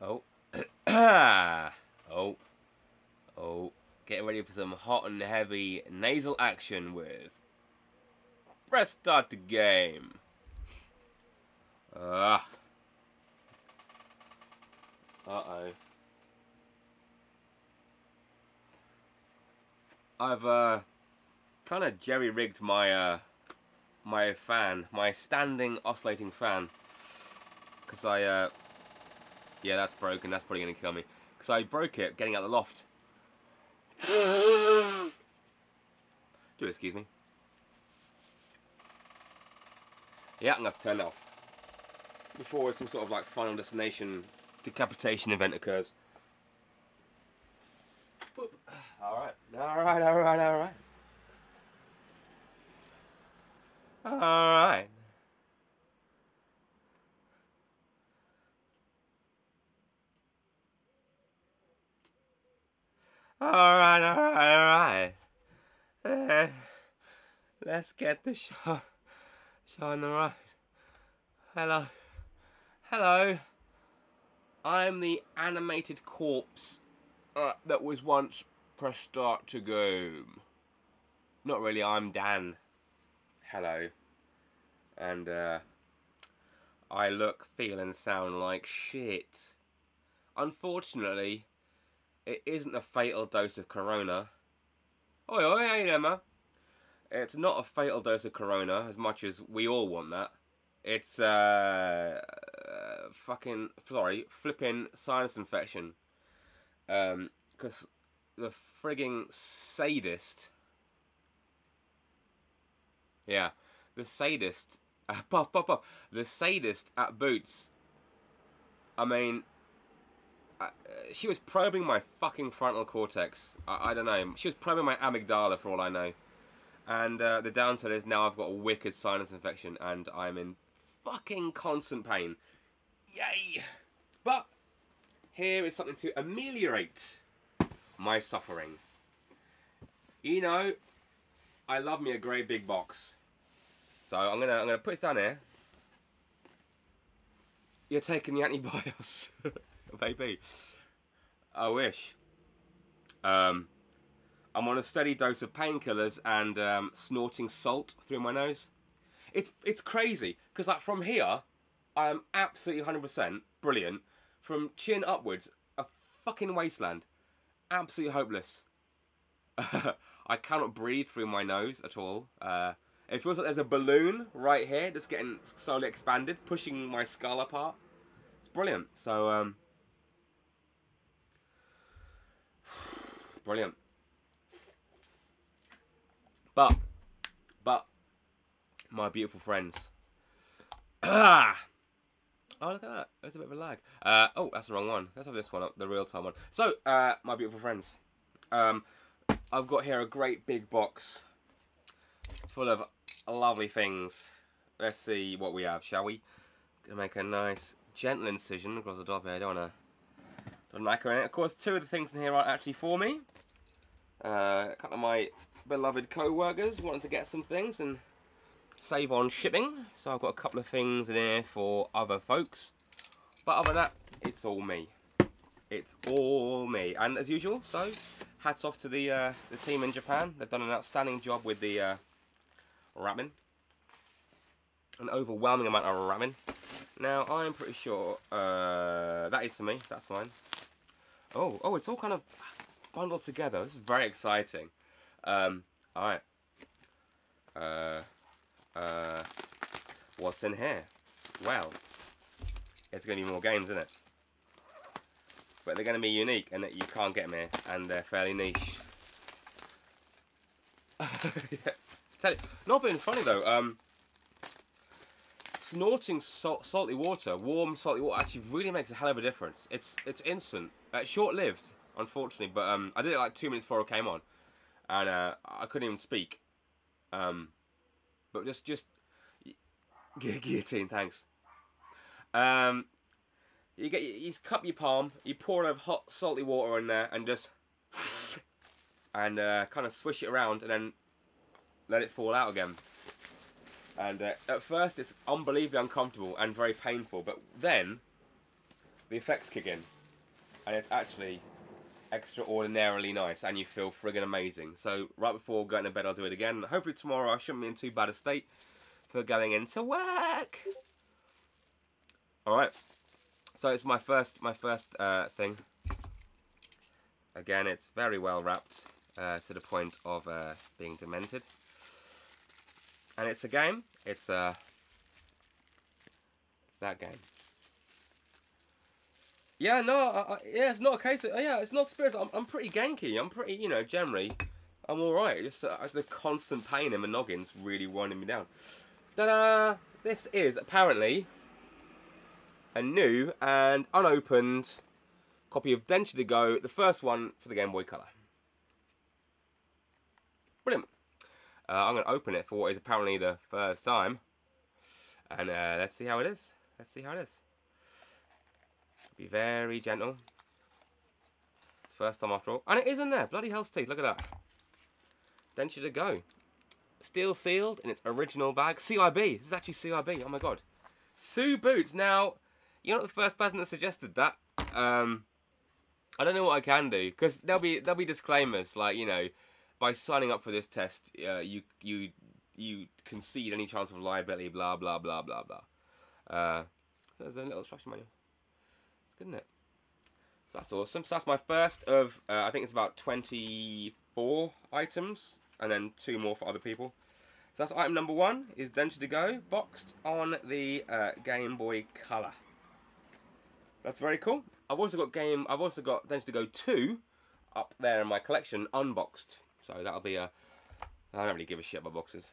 Oh. oh. Oh. Getting ready for some hot and heavy nasal action with. Press start the game. Ah. Uh oh. I've uh kind of jerry rigged my uh my fan, my standing oscillating fan, because I uh yeah that's broken. That's probably gonna kill me because I broke it getting out the loft. Do excuse me. Yeah, I'm gonna have to turn it off before some sort of like final destination decapitation event occurs. Alright, alright, alright, alright. Alright. Alright, alright, alright. Uh, let's get the show, show on the road. Hello. Hello. I'm the animated corpse uh, that was once press start to go. Not really, I'm Dan. Hello. And uh, I look, feel and sound like shit. Unfortunately, it isn't a fatal dose of Corona. Oi, oi, hey Emma. It's not a fatal dose of Corona, as much as we all want that. It's, uh, uh fucking, sorry, flipping sinus infection. Um, because the frigging sadist. Yeah, the sadist. Uh, pop, pop, pop. The sadist at Boots. I mean, uh, she was probing my fucking frontal cortex. I, I, don't know. She was probing my amygdala for all I know. And uh, the downside is now I've got a wicked sinus infection and I'm in fucking constant pain. Yay! But here is something to ameliorate my suffering. You know, I love me a great big box. So I'm gonna I'm gonna put this down here. You're taking the antibiotics, baby. I wish. Um, I'm on a steady dose of painkillers and um, snorting salt through my nose. It's it's crazy because like from here, I am absolutely 100% brilliant. From chin upwards, a fucking wasteland absolutely hopeless. I cannot breathe through my nose at all. Uh, it feels like there's a balloon right here that's getting slowly expanded, pushing my skull apart. It's brilliant. So, um, brilliant. But, but, my beautiful friends. Ah! Oh, look at that. There's a bit of a lag. Uh, oh, that's the wrong one. Let's have this one up, the real-time one. So, uh, my beautiful friends, um, I've got here a great big box full of lovely things. Let's see what we have, shall we? Gonna make a nice gentle incision across the top here. I don't wanna, it. Of course, two of the things in here aren't actually for me. Uh, a couple of my beloved co-workers wanted to get some things and save on shipping. So I've got a couple of things in here for other folks. But other than that, it's all me. It's all me. And as usual, so hats off to the uh, the team in Japan. They've done an outstanding job with the uh, ramen. An overwhelming amount of ramen. Now, I'm pretty sure uh, that is for me. That's fine. Oh, oh, it's all kind of bundled together. This is very exciting. Um, all right. Uh, uh, what's in here? Well, it's going to be more games, isn't it? But they're going to be unique and that you can't get them here, and they're fairly niche. yeah. Tell you, not being funny though. Um, snorting salt, salty water, warm salty water, actually really makes a hell of a difference. It's it's instant, uh, short lived, unfortunately. But um, I did it like two minutes before I came on, and uh, I couldn't even speak. Um, but just just guillotine, thanks. Um, you get you cup your palm, you pour of hot salty water in there, and just and uh, kind of swish it around, and then let it fall out again. And uh, at first, it's unbelievably uncomfortable and very painful, but then the effects kick in, and it's actually extraordinarily nice, and you feel friggin' amazing. So right before going to bed, I'll do it again. Hopefully tomorrow I shouldn't be in too bad a state for going into work. All right. So it's my first my first uh, thing. Again, it's very well wrapped uh, to the point of uh, being demented. And it's a game. It's a. Uh, it's that game. Yeah, no, I, I, yeah, it's not a case of, yeah, it's not spirits. I'm, I'm pretty ganky. I'm pretty, you know, generally, I'm alright. Just uh, the constant pain in my noggin's really winding me down. Ta-da! This is apparently a new and unopened copy of Densha to Go, the first one for the Game Boy Color. Brilliant. Uh, I'm going to open it for what is apparently the first time. And uh, let's see how it is. Let's see how it is. Be very gentle. It's first time after all. And it is in there. Bloody hell's teeth. Look at that. Densha to Go. Steel sealed in its original bag. CIB. This is actually CIB. Oh my god. Sue Boots. Now, you're not the first person that suggested that. Um, I don't know what I can do because there'll be there'll be disclaimers like you know, by signing up for this test, uh, you you you concede any chance of liability. Blah blah blah blah blah. Uh, there's a little instruction manual. It's good, isn't it? So that's awesome. So that's my first of uh, I think it's about 24 items, and then two more for other people. So that's item number one is Densha to Go, boxed on the uh, Game Boy Color. That's very cool. I've also got game. I've also got Densha to Go two up there in my collection, unboxed. So that'll be a. I don't really give a shit about boxes.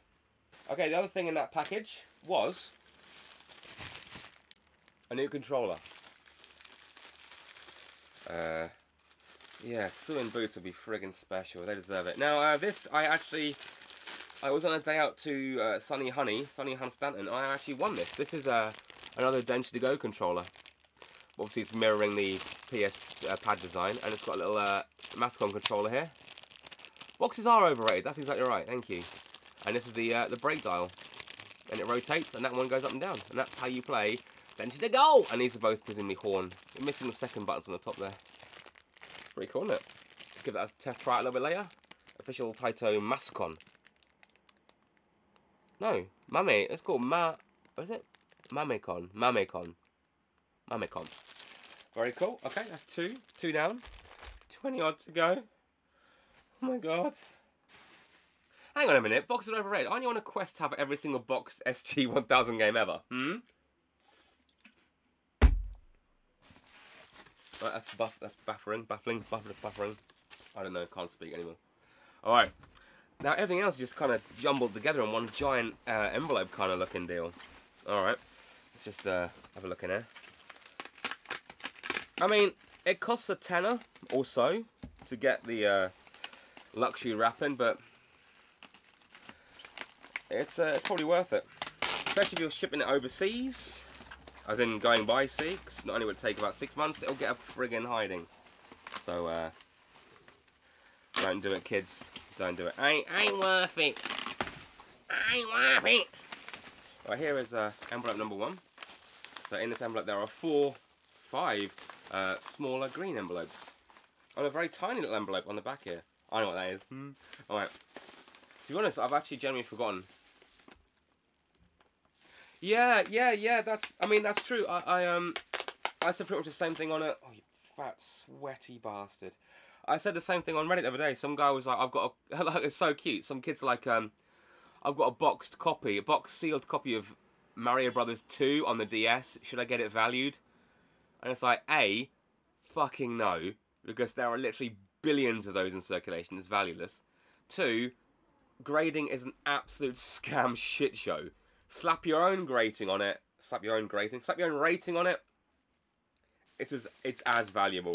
Okay, the other thing in that package was a new controller. Uh, yeah, Sue and Boots will be friggin' special. They deserve it. Now, uh, this I actually. I was on a day out to uh, Sunny Honey, Sunny Hunstanton. I actually won this. This is uh, another Densha to Go controller. Obviously, it's mirroring the PS uh, pad design, and it's got a little uh, Mascon controller here. Boxes are overrated. That's exactly right. Thank you. And this is the uh, the brake dial, and it rotates, and that one goes up and down, and that's how you play Densha to Goal! And these are both presumably horn. You're missing the second buttons on the top there. Pretty cool, isn't it? Give that a try a little bit later. Official Taito Mascon. No, Mame. It's called Ma. What is it? Mamecon. Mamecon. Mamecon. Very cool. Okay, that's two. Two down. 20 odd to go. Oh my god. Hang on a minute. Boxes are overrated. Aren't you on a quest to have every single boxed SG-1000 game ever? Hmm? Right, that's buff. That's buffering, baffling, buffering, buffering. I don't know. Can't speak anymore. All right. Now everything else just kind of jumbled together in one giant uh, envelope kind of looking deal. All right. Let's just uh, have a look in here. I mean, it costs a tenner or so to get the uh, luxury wrapping, but it's, uh, it's probably worth it. Especially if you're shipping it overseas, as in going by sea, because not only would it take about six months, it'll get a friggin' hiding. So, uh, don't do it, kids. Don't do it. Ain't, ain't worth it. Ain't worth it. Right, here is uh, envelope number one. So in this envelope there are four, five uh, smaller green envelopes. On a very tiny little envelope on the back here. I know what that is. Hmm. Alright. To be honest, I've actually genuinely forgotten. Yeah, yeah, yeah, that's, I mean, that's true. I, I, um, I said pretty much the same thing on a, oh, you fat, sweaty bastard. I said the same thing on Reddit the other day. Some guy was like, I've got a, like, it's so cute. Some kid's like, um, I've got a boxed copy, a box sealed copy of Mario Brothers 2 on the DS. Should I get it valued? And it's like, A, fucking no, because there are literally billions of those in circulation. is valueless. Two, grading is an absolute scam shit show. Slap your own grating on it. Slap your own grating. Slap your own rating on it. It's as it's as valuable.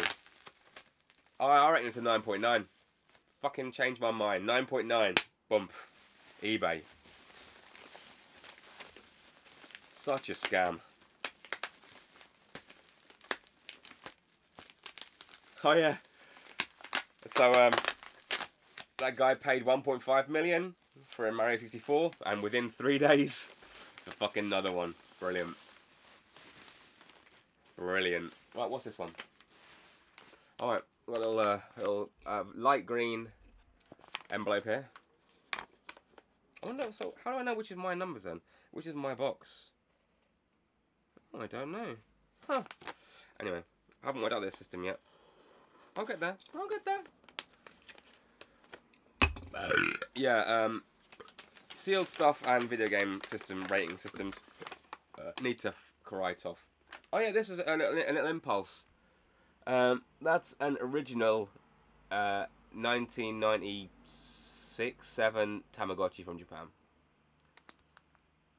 I, I reckon it's a 9.9. Fucking change my mind. 9.9. Bump. eBay. Such a scam. Oh yeah. So um, that guy paid 1.5 million for a Mario 64, and within three days, a fucking another one. Brilliant. Brilliant. Right, what's this one? All right, little, uh, little uh, light green envelope here. I wonder. So, how do I know which is my numbers then? Which is my box? Oh, I don't know. Huh. Anyway, I haven't worked out this system yet. I'll get there. I'll get there. yeah. Um. Sealed stuff and video game system rating systems uh, need to write off. Oh yeah, this is a, a, a little impulse. Um, that's an original uh, 1996 7 Tamagotchi from Japan.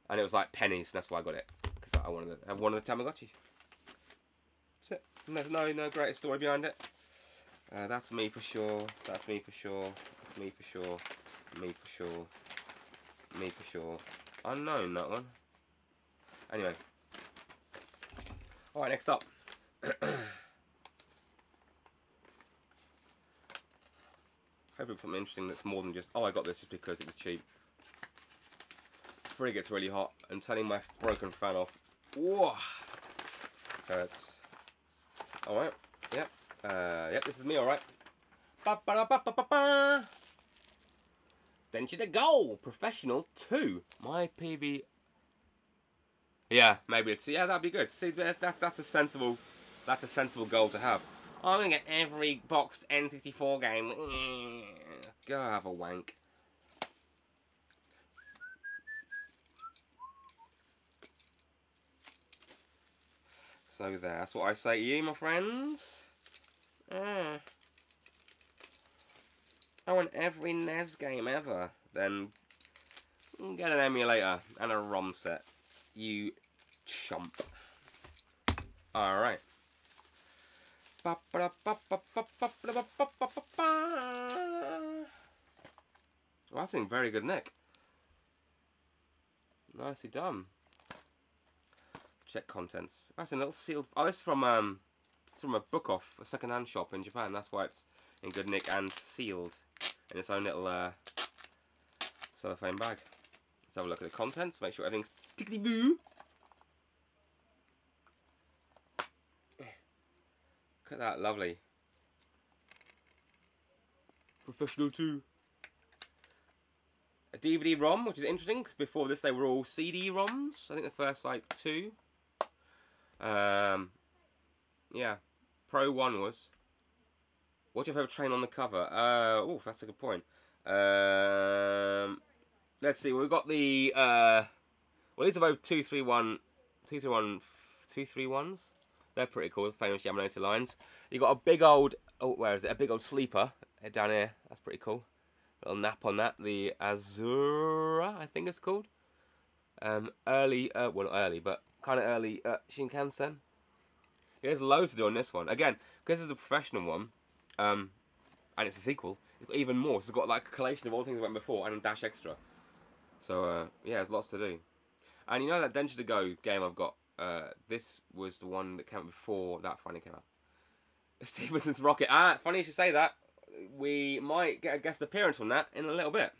And it was like pennies, that's why I got it. Because I wanted to have one of the Tamagotchi. That's it. There's no, no greater story behind it. Uh, that's me for sure. That's me for sure. That's me for sure. Me for sure. Me for sure. Unknown, that one. Anyway. Alright, next up. Hopefully something interesting that's more than just, oh, I got this just because it was cheap. It gets really hot, and turning my broken fan off. Whoa! Hurts. Alright, yep. Uh, yep, this is me, alright. Densha to go! Professional 2. My PB. Yeah, maybe it's. Yeah, that'd be good. See, that, that that's a sensible. That's a sensible goal to have. I'm gonna get every boxed N64 game. Go have a wank. So there, that's what I say to you, my friends. Ah. I want every NES game ever. Then get an emulator and a ROM set. You chump. Alright. Well, that's in very good nick. Nicely done. Check contents. That's a little sealed. Oh, this is from um, it's from a Book Off, a second-hand shop in Japan. That's why it's in good nick and sealed in its own little uh, cellophane bag. Let's have a look at the contents. Make sure everything's tickety boo. Look at that, lovely. Professional too. A DVD ROM, which is interesting because before this they were all CD ROMs. I think the first like two. Um, yeah, Pro One was. What's your favourite train on the cover? Uh, oh, that's a good point. Um, let's see. We've got the. Uh, well, these are both two three one, two three one, two three ones. They're pretty cool, the famous Yamanote lines. You got a big old, oh, where is it? A big old sleeper down here. That's pretty cool. Little nap on that. The Azura, I think it's called. Um, early, uh, well, not early, but kind of early uh, Shinkansen. There's loads to do on this one. Again, because this is the professional one, um, and it's a sequel, it's got even more. So it's got like a collation of all the things that went before and a dash extra. So, uh, yeah, there's lots to do. And you know that Densha to Go game I've got uh, this was the one that came out before that finally came out. Stephenson's Rocket. Ah, funny you should say that. We might get a guest appearance on that in a little bit.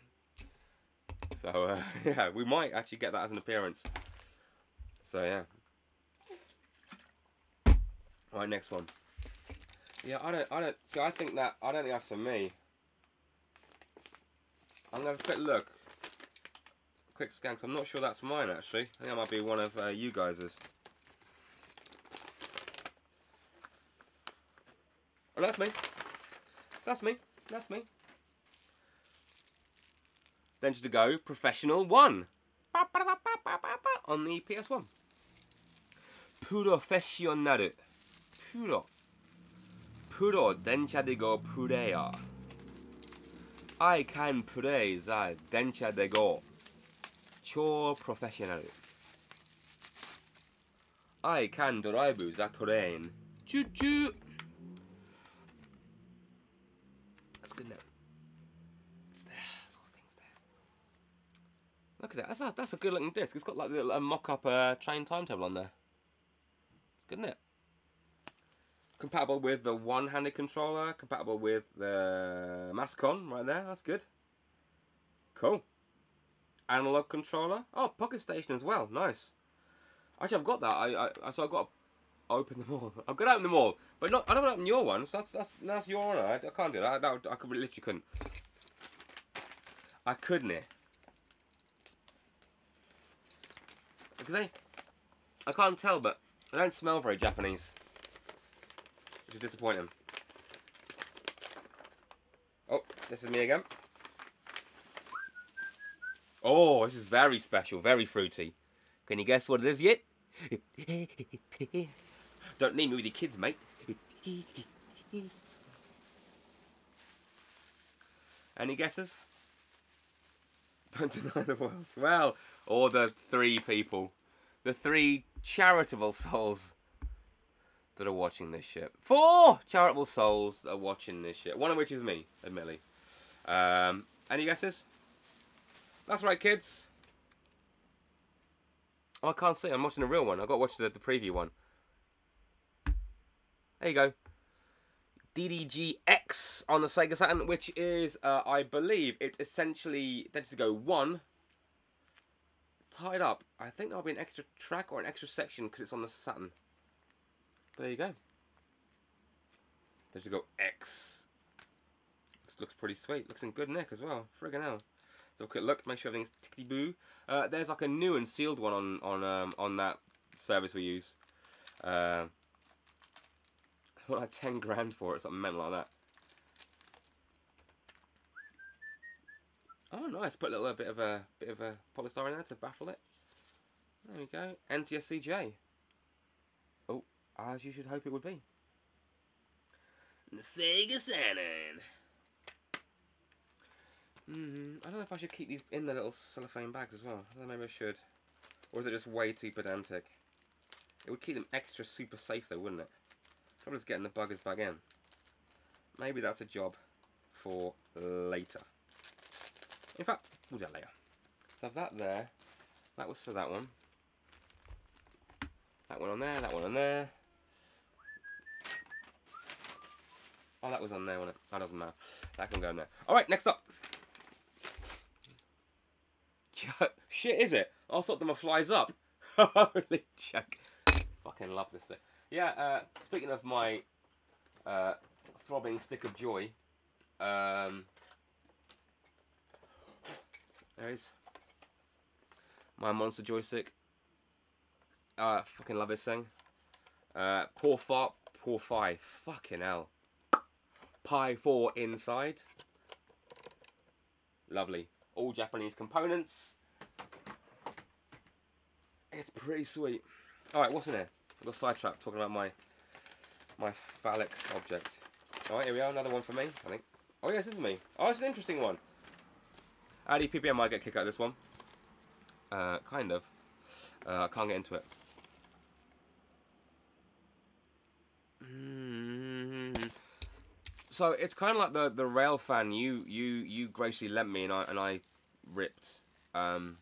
So, uh, yeah, we might actually get that as an appearance. So, yeah. Right, next one. Yeah, I don't, I don't, see, I think that, I don't think that's for me. I'm going to have a quick look quick scan because I'm not sure that's mine actually. I think that might be one of uh, you guys's. Oh, that's me. That's me. That's me. Densha to go professional one on the PS1. Professionalu. Puro. Puro Densha de Go player. I can play the Densha de Go. 超 professional. I can drive the train. Choo choo. That's good now. It's there. There's all things there. Look at that. That's a, that's a good looking disc. It's got like a mock-up uh, train timetable on there. It's good, isn't it? Compatible with the one-handed controller. Compatible with the Mascon right there. That's good. Cool analog controller. Oh, Pocket Station as well. Nice. Actually, I've got that. I, I so I've got to open them all. I've got to open them all, but not. I don't want to open your ones. That's that's that's your honour. I, I can't do that. that I could literally couldn't. I couldn't. Because they, I can't tell, but they don't smell very Japanese, which is disappointing. Oh, this is me again. Oh, this is very special, very fruity. Can you guess what it is yet? Don't need me with your kids, mate. Any guesses? Don't deny the world. Well, or the three people, the three charitable souls that are watching this shit. Four charitable souls are watching this shit. One of which is me, admittedly. Um, any guesses? That's right, kids. Oh, I can't see. I'm watching the real one. I've got to watch the, the preview one. There you go. DDGX on the Sega Saturn, which is, uh, I believe, it's essentially to go one tied up. I think there'll be an extra track or an extra section because it's on the Saturn. There you go. There you go X. This looks pretty sweet. Looks in good nick as well. Friggin' hell. So quick look, make sure everything's tickety boo. Uh, there's like a new and sealed one on on um, on that service we use. Uh, I like ten grand for it, something mental like that. Oh, nice! Put a little bit of a bit of a polystyrene there to baffle it. There we go. NTSC Oh, as you should hope it would be. The Sega Saturn. Mm -hmm. I don't know if I should keep these in the little cellophane bags as well. I don't know, maybe I should. Or is it just way too pedantic? It would keep them extra super safe though, wouldn't it? Probably just getting the buggers back in. Maybe that's a job for later. In fact, we'll do that later. So have that there. That was for that one. That one on there, that one on there. Oh, that was on there, wasn't it? That doesn't matter. That can go in there. Alright, next up. Shit, is it? I thought the them flies up. Holy check. Fucking love this thing. Yeah, uh, speaking of my uh, throbbing stick of joy, um, there is my monster joystick. Uh, fucking love this thing. Uh, poor fart, poor five. Fucking hell. Pi 4 inside. Lovely. All Japanese components. It's pretty sweet. Alright, what's in here? I got sidetracked talking about my my phallic object. Alright, here we are, another one for me, I think. Oh yes, this is me. Oh, it's an interesting one. Addy PPM might get a kick out of this one. Uh, kind of. Uh, I can't get into it. So it's kind of like the the Railfan you you you graciously lent me and I and I ripped. Um,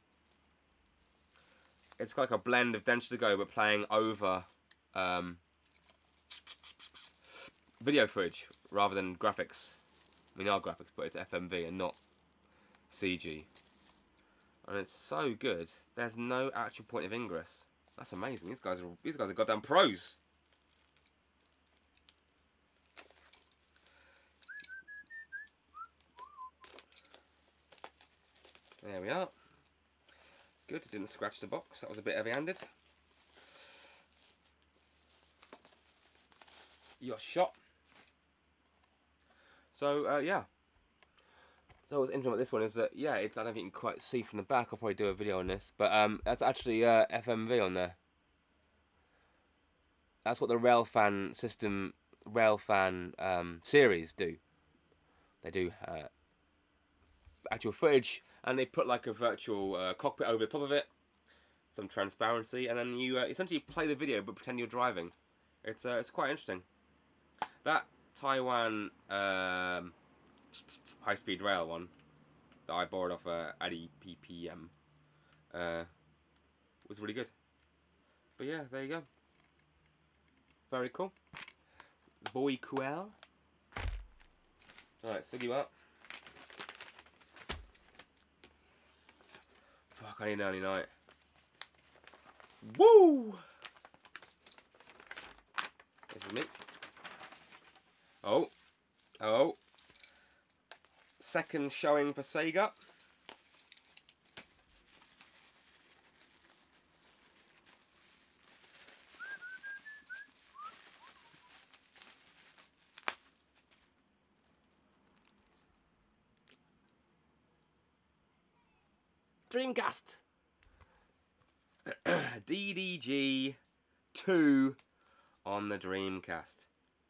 it's like a blend of Densha to Go but playing over um, video footage rather than graphics. I mean, our graphics, but it's FMV and not CG. And it's so good. There's no actual point of ingress. That's amazing. These guys are these guys are goddamn pros. There we are. Good, it didn't scratch the box. That was a bit heavy-handed. Your shot. So, uh, yeah. So what's interesting about this one is that, yeah, it's I don't think you can quite see from the back. I'll probably do a video on this. But um, that's actually uh, FMV on there. That's what the Railfan system, Railfan um, series do. They do uh, actual footage and they put like a virtual uh, cockpit over the top of it, some transparency, and then you uh, essentially play the video but pretend you're driving. It's uh, it's quite interesting. That Taiwan um, high speed rail one that I borrowed off uh, Addy PPM uh, was really good. But yeah, there you go. Very cool. Boy Cool. Alright, you up. Fuck, I need an early night. Woo! Excuse me. Oh. Oh. Second showing for Sega. Dreamcast. DDG 2 on the Dreamcast.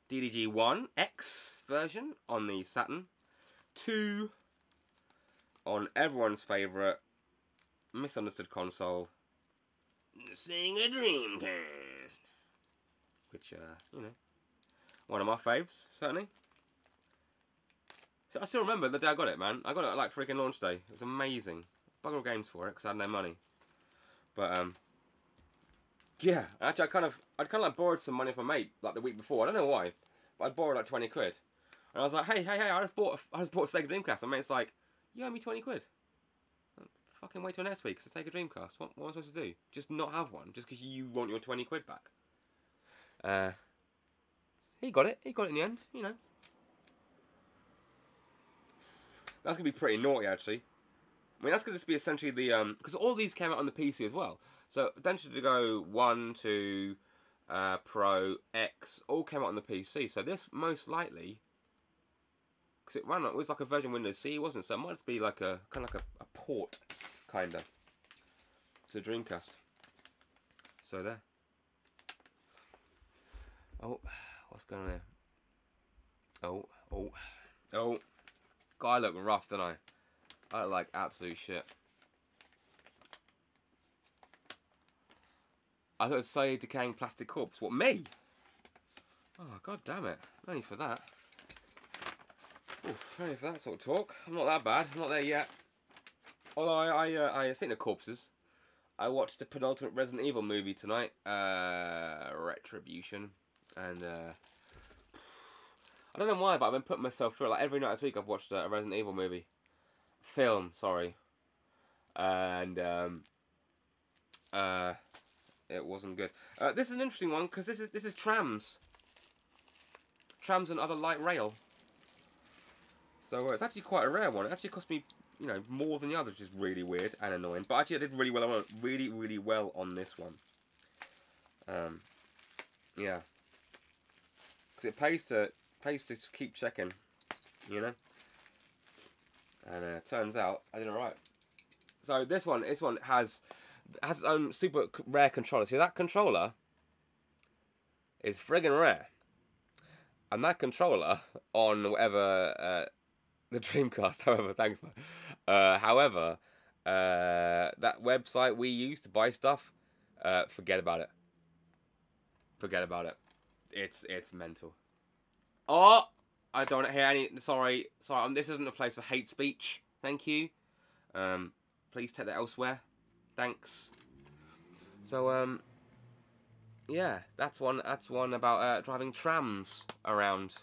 DDG 1 X version on the Saturn. 2 on everyone's favourite misunderstood console, Sega Dreamcast. Which, uh, you know, one of my faves, certainly. So I still remember the day I got it, man. I got it like freaking launch day. It was amazing. Bugger games for it because I had no money. But um, yeah. Actually, I kind of, I'd kind of like borrowed some money from mate like the week before. I don't know why, but I borrowed like twenty quid, and I was like, hey, hey, hey, I just bought, a, I just bought a Sega Dreamcast. And mate's like, you owe me twenty quid. Fucking wait till next week to take a Dreamcast. What, what am I supposed to do? Just not have one, just because you want your twenty quid back. Uh, he got it. He got it in the end. You know. That's gonna be pretty naughty, actually. I mean, that's gonna just be essentially the um, because all these came out on the PC as well. So potentially to go one, two, uh, Pro, X, all came out on the PC. So this most likely, because it ran, it was like a version Windows CE, wasn't it? So it might just be like a kind of like a, a port, kind of, to Dreamcast. So there. Oh, what's going on there? Oh, oh, oh. God, I look rough, don't I? I look like absolute shit. I thought it was a decaying plastic corpse. What, me? Oh, god damn it. Only for that. Oof, only for that sort of talk. I'm not that bad. I'm not there yet. Although I, I, uh, I speaking of corpses, I watched the penultimate Resident Evil movie tonight, uh, Retribution, and uh, I don't know why, but I've been putting myself through it. Like every night this week, I've watched a Resident Evil movie, film, sorry, and um, uh, it wasn't good. Uh, this is an interesting one because this is this is trams, trams and other light rail. So uh, it's actually quite a rare one. It actually cost me, you know, more than the others, which is really weird and annoying. But actually, I did really well. I went really, really well on this one. Um, yeah, because it pays to pays to keep checking, you know. And uh, turns out I did alright. So this one, this one has has its own super rare controller. See that controller is friggin' rare. And that controller on whatever uh, the Dreamcast, however, thanks, man. Uh, however, uh, that website we use to buy stuff, uh, forget about it. Forget about it. It's it's mental. Oh, I don't hear any. Sorry, sorry. Um, this isn't a place for hate speech. Thank you. Um, please take that elsewhere. Thanks. So um, yeah, that's one. That's one about uh, driving trams around.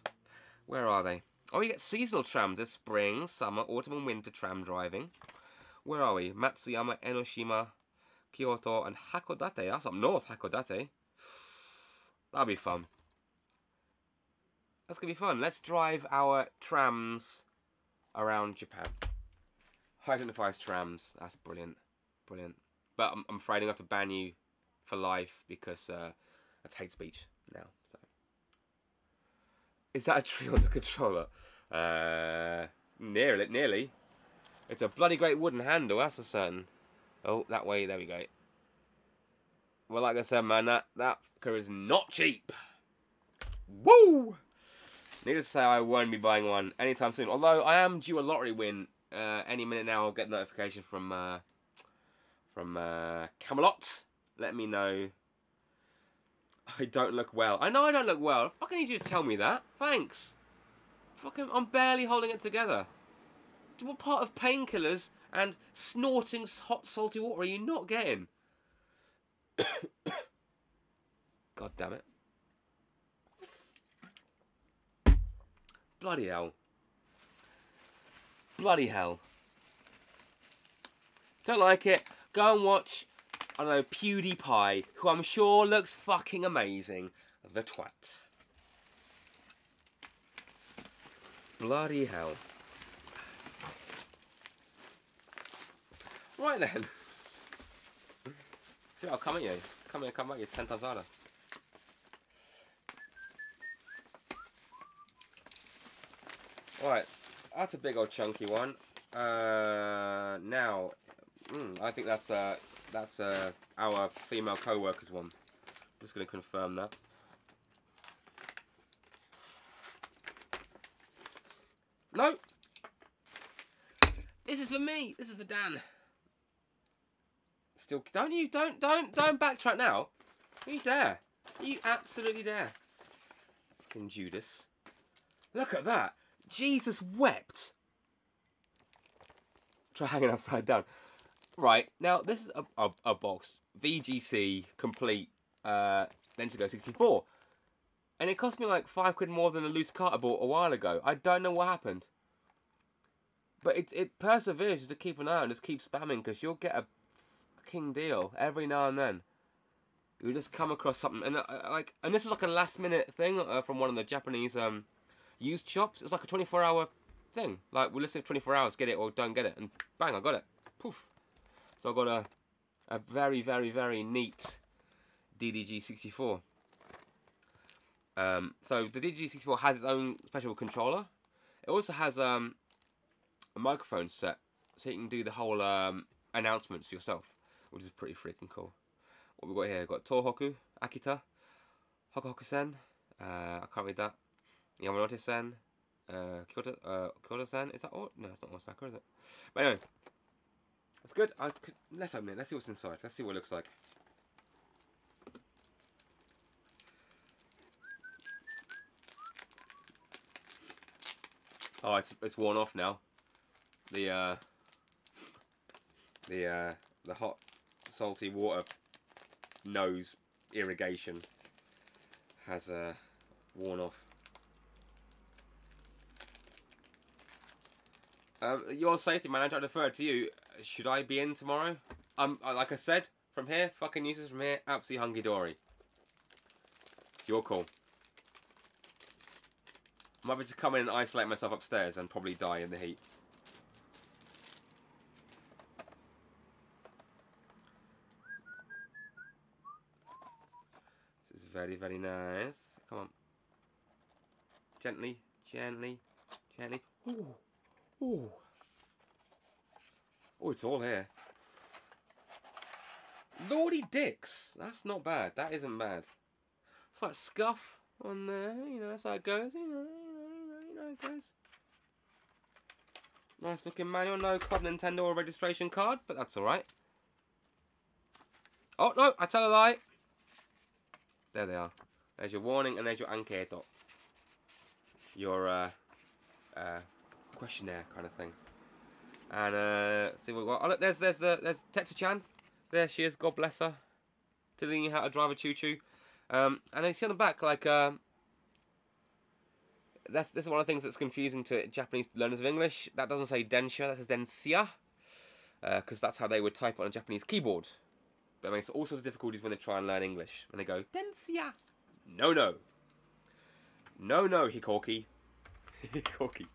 Where are they? Oh, you get seasonal trams. There's spring, summer, autumn, and winter tram driving. Where are we? Matsuyama, Enoshima, Kyoto, and Hakodate. That's up north, Hakodate. That'll be fun. That's going to be fun. Let's drive our trams around Japan. Identifies trams. That's brilliant. Brilliant. But I'm, I'm afraid I'm going to have to ban you for life because uh, that's hate speech now. So, Is that a tree on the controller? Uh, nearly, nearly. It's a bloody great wooden handle, that's for certain. Oh, that way, there we go. Well, like I said, man, that, that car is not cheap. Woo! Needless to say, I won't be buying one anytime soon. Although I am due a lottery win uh, any minute now. I'll get notification from uh, from uh, Camelot. Let me know. I don't look well. I know I don't look well. I fucking need you to tell me that. Thanks. Fucking, I'm barely holding it together. What part of painkillers and snorting hot salty water are you not getting? God damn it. Bloody hell. Bloody hell. Don't like it. Go and watch, I don't know, PewDiePie, who I'm sure looks fucking amazing. The twat. Bloody hell. Right then. See, I'll come at you. Come here, come at you ten times harder. Right, that's a big old chunky one. Uh, now, mm, I think that's uh, that's uh, our female co-workers one. Just going to confirm that. No. This is for me. This is for Dan. Still, don't you don't don't don't backtrack now. You dare? You absolutely dare. Fucking Judas. Look at that. Jesus wept. Try hanging upside down. Right, now this is a, a, a box. VGC complete uh, Nintendo 64. And it cost me like five quid more than a loose cart I bought a while ago. I don't know what happened. But it, it perseveres just to keep an eye on, just keep spamming because you'll get a king deal every now and then. You'll just come across something. And uh, like, and this was like a last minute thing uh, from one of the Japanese um, used shops. It was like a 24 hour thing. Like, we'll listen 24 hours, get it or don't get it. And bang, I got it. Poof. So I got a, a very, very, very neat DDG 64. Um, so the DDG 64 has its own special controller. It also has um, a microphone set, so you can do the whole um, announcements yourself, which is pretty freaking cool. What we got here? We've got Tohoku, Akita, Hokuhoku-sen, uh, I can't read that. Yamanote-sen, uh, Kyoto, uh, is that all? No, it's not Osaka, is it? But anyway, that's good. I could, let's open it. Let's see what's inside. Let's see what it looks like. Oh, it's it's worn off now. The uh, the uh, the hot salty water nose irrigation has uh, worn off. Um, your safety manager, I defer to you. Should I be in tomorrow? Um, like I said, from here, fucking uses from here, absolutely hunky dory. Your call. I'm happy to come in and isolate myself upstairs and probably die in the heat. This is very, very nice. Come on. Gently, gently, gently. Ooh, ooh. Oh, it's all here. Lordy dicks! That's not bad. That isn't bad. It's like scuff on there. You know, that's how it goes. You know, you know, you know, it goes. Nice looking manual. No Club Nintendo or registration card, but that's alright. Oh, no, I tell a lie. There they are. There's your warning and there's your anketo. Your uh, uh, questionnaire kind of thing. And uh, see what we got. Oh, look, there's there's uh, there's Tetsu-chan. There she is. God bless her. Telling you how to drive a choo-choo. Um, and then you see on the back, like, um, that's this is one of the things that's confusing to Japanese learners of English. That doesn't say densha, that says densia, because uh, that's how they would type on a Japanese keyboard. But it makes all sorts of difficulties when they try and learn English. When they go densia, no, no, no, no, Hikoki, Hikoki.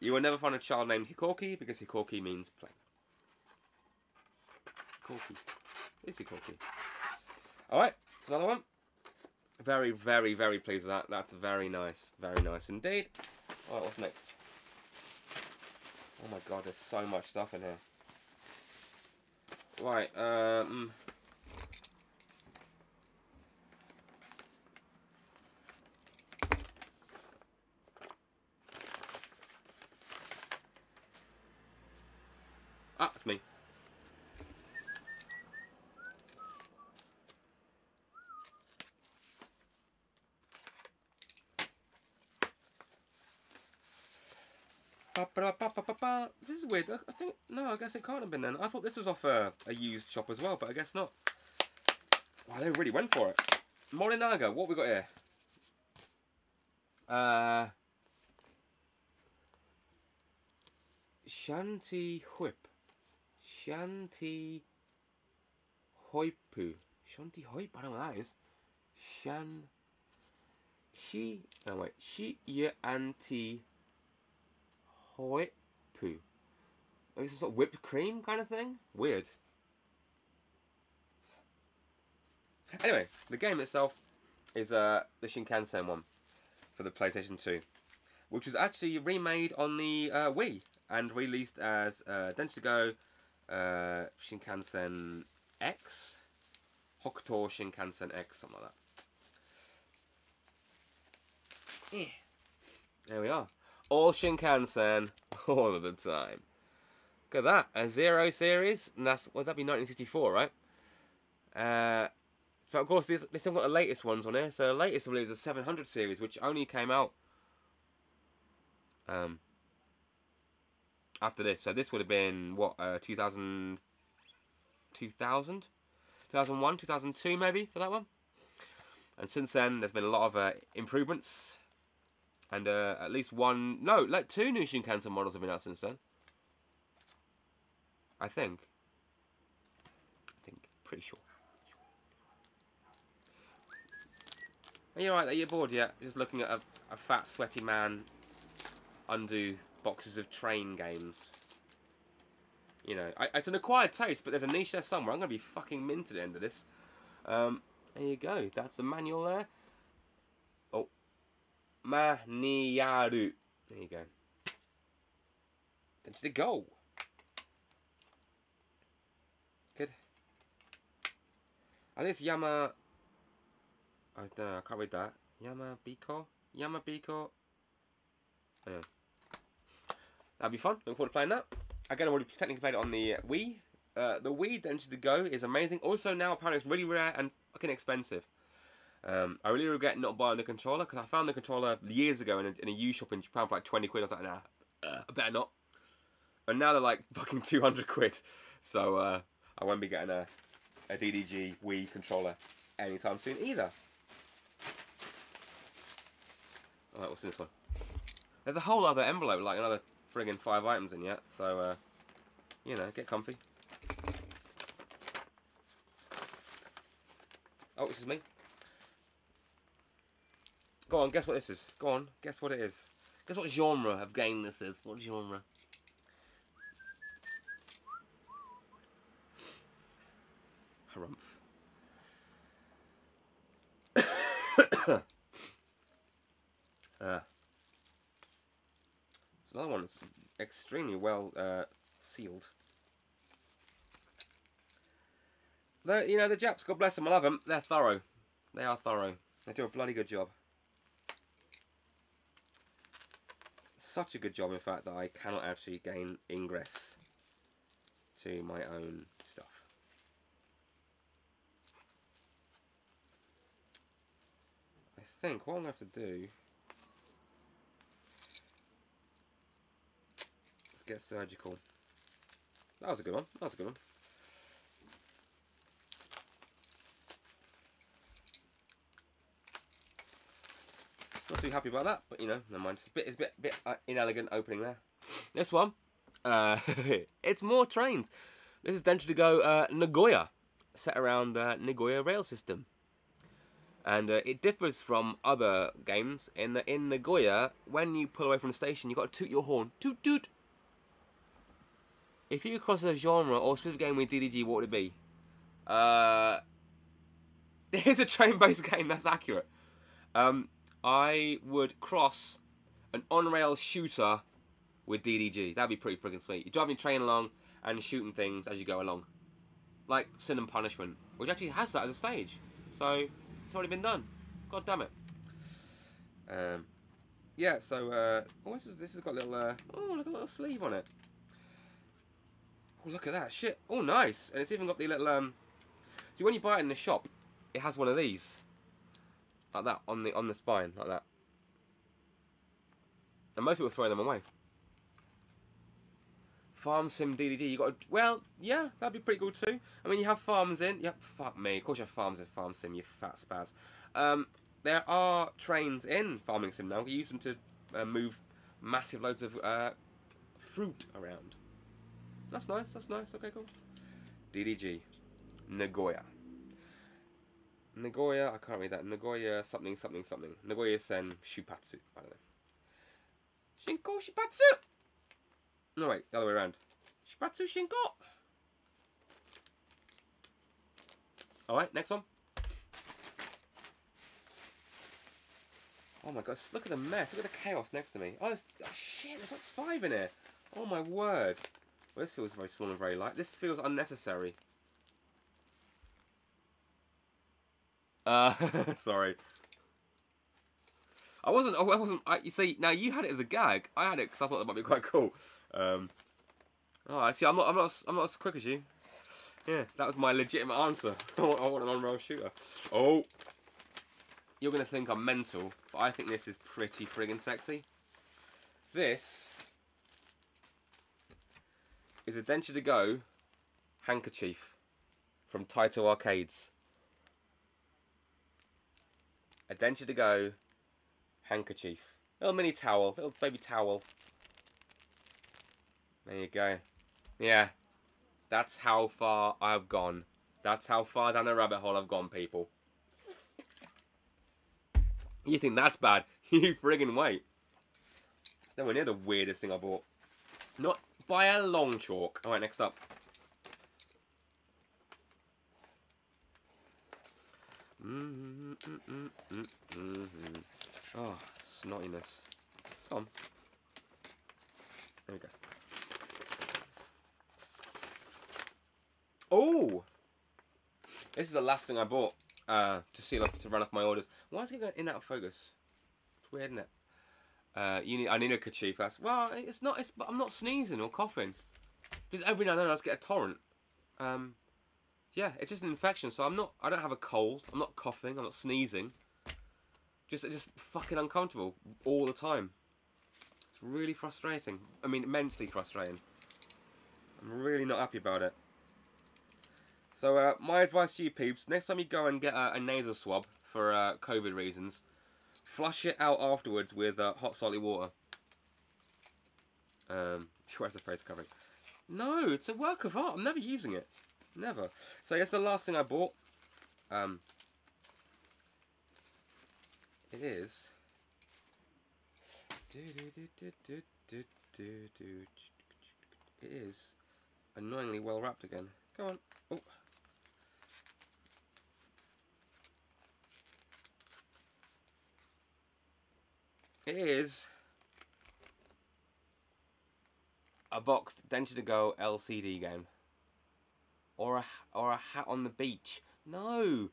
You will never find a child named Hikoki because Hikoki means plane. Hikoki. Is Hikoki. Alright, it's another one. Very, very, very pleased with that. That's very nice. Very nice indeed. Alright, what's next? Oh my god, there's so much stuff in here. Right, um... Ah, it's me. This is weird. I think no, I guess it can't have been then. I thought this was off a, a used shop as well, but I guess not. Wow, they really went for it. Morinaga, what we got here? Uh, Shanty Whip. Shanti Hoipu. Shanty Hoip? I don't know what that is. Shan. She. No, wait. She, ye, anti Hoi poo. Maybe some sort of whipped cream kind of thing? Weird. Anyway, the game itself is uh, the Shinkansen one for the PlayStation 2, which was actually remade on the uh, Wii and released as uh, Densha Go uh, Shinkansen X, Hokuto Shinkansen X, something like that. Yeah. There we are. All Shinkansen, all of the time. Look at that, a Zero series, and that's, would that be 1964, right? Uh, but of course, this, this have got the latest ones on here. So the latest, I believe, is the 700 series, which only came out um, after this. So this would have been, what, uh, 2000, 2000? 2001, 2002 maybe, for that one. And since then, there's been a lot of uh, improvements. And uh, at least one, no, like two new Shinkansen models have been out since then. I think. I think, pretty sure. Are you alright Are you bored yet? Just looking at a, a fat, sweaty man undo boxes of train games. You know, I, it's an acquired taste, but there's a niche there somewhere. I'm going to be fucking minted at the end of this. Um, there you go. That's the manual there. Maniyaru. There you go. That's the goal. Good. And it's Yama I don't know, I can't read that. yama Yamabiko? Yamabiko? Anyway. That'll be fun. Looking forward to playing that. Again, I already technically played it on the Wii. Uh, the Wii Densha to Go is amazing. Also, now apparently it's really rare and fucking expensive. Um, I really regret not buying the controller because I found the controller years ago in a, in a U shop in Japan for like 20 quid. I was like, nah, uh, I better not. And now they're like fucking 200 quid. So uh, I won't be getting a, a DDG Wii controller anytime soon either. Alright, what's in this one? There's a whole other envelope, like another friggin' five items in yet, so, uh, you know, get comfy. Oh, this is me. Go on, guess what this is. Go on, guess what it is. Guess what genre of game this is. What genre? Harumph. Uh, it's another one that's extremely well uh, sealed. You know, the Japs, God bless them, I love them, they're thorough. They are thorough. They do a bloody good job. Such a good job, in fact, that I cannot actually gain ingress to my own stuff. I think what I'm going to have to do is get surgical. That was a good one. That was a good one. Too happy about that, but you know, never mind. It's a bit, it's a bit, bit uh, inelegant opening there. This one, uh, it's more trains. This is Densha to Go uh, Nagoya, set around the Nagoya rail system. And uh, it differs from other games in that in Nagoya, when you pull away from the station, you've got to toot your horn. Toot toot! If you cross a genre or specific game with DDG, what would it be? Uh, here's a train-based game that's accurate. Um, I would cross an on-rail shooter with DDG. That'd be pretty freaking sweet. You're driving a train along and shooting things as you go along. Like Sin and Punishment, which actually has that as a stage. So, it's already been done. God damn it. Um, yeah, so, uh, oh, this, is, this has got a little, uh, oh, look a little sleeve on it. Oh, look at that. Shit. Oh, nice. And it's even got the little, um... See, when you buy it in the shop, it has one of these. Like that, on the on the spine, like that. And most people throw them away. Farm Sim DDG, you got well, yeah, that'd be pretty cool too. I mean, you have farms in, yep, fuck me, of course you have farms in Farm Sim, you fat spaz. Um, there are trains in Farming Sim now, you use them to uh, move massive loads of uh, fruit around. That's nice, that's nice. Okay, cool. DDG. Nagoya. Nagoya, I can't read that. Nagoya something something something. Nagoya Sen Shupatsu. I don't know. Shinko Shupatsu! No, wait, the other way around. Shupatsu Shinko! Alright, next one. Oh my god, look at the mess. Look at the chaos next to me. Oh, oh shit, there's like five in here. Oh my word. Well, this feels very small and very light. This feels unnecessary. Uh, sorry. I wasn't. I wasn't. I, you see, now you had it as a gag. I had it because I thought that might be quite cool. Um, oh, see, I'm not. I'm not. I'm not as quick as you. Yeah, that was my legitimate answer. I want an on-rail shooter. Oh, you're gonna think I'm mental, but I think this is pretty friggin' sexy. This is a Densha to Go handkerchief from Taito Arcades. A Densha to Go handkerchief. Little mini towel, little baby towel. There you go. Yeah, that's how far I've gone. That's how far down the rabbit hole I've gone, people. You think that's bad? you friggin' wait. It's nowhere near the weirdest thing I bought. Not by a long chalk. Alright, next up. Mm -hmm, mm -hmm, oh, snottiness. Come on. There we go. Oh! This is the last thing I bought uh, to seal up, to run off my orders. Why is it going in out of focus? It's weird, isn't it? Uh, you need, I need a kerchief. That's well, it's not. It's, I'm not sneezing or coughing. Just every now and then I just get a torrent. Um, yeah, it's just an infection. So I'm not. I don't have a cold. I'm not coughing. I'm not sneezing. Just, just fucking uncomfortable all the time. It's really frustrating. I mean, immensely frustrating. I'm really not happy about it. So uh, my advice to you peeps, next time you go and get a, a nasal swab for uh, COVID reasons, flush it out afterwards with uh, hot salty water. Um, where's the face covering? No, it's a work of art. I'm never using it. Never. So I guess the last thing I bought, um, it is. It is annoyingly well wrapped again. Come on. Oh. It is a boxed Densha to Go LCD game. Or a, or a hat on the beach. No!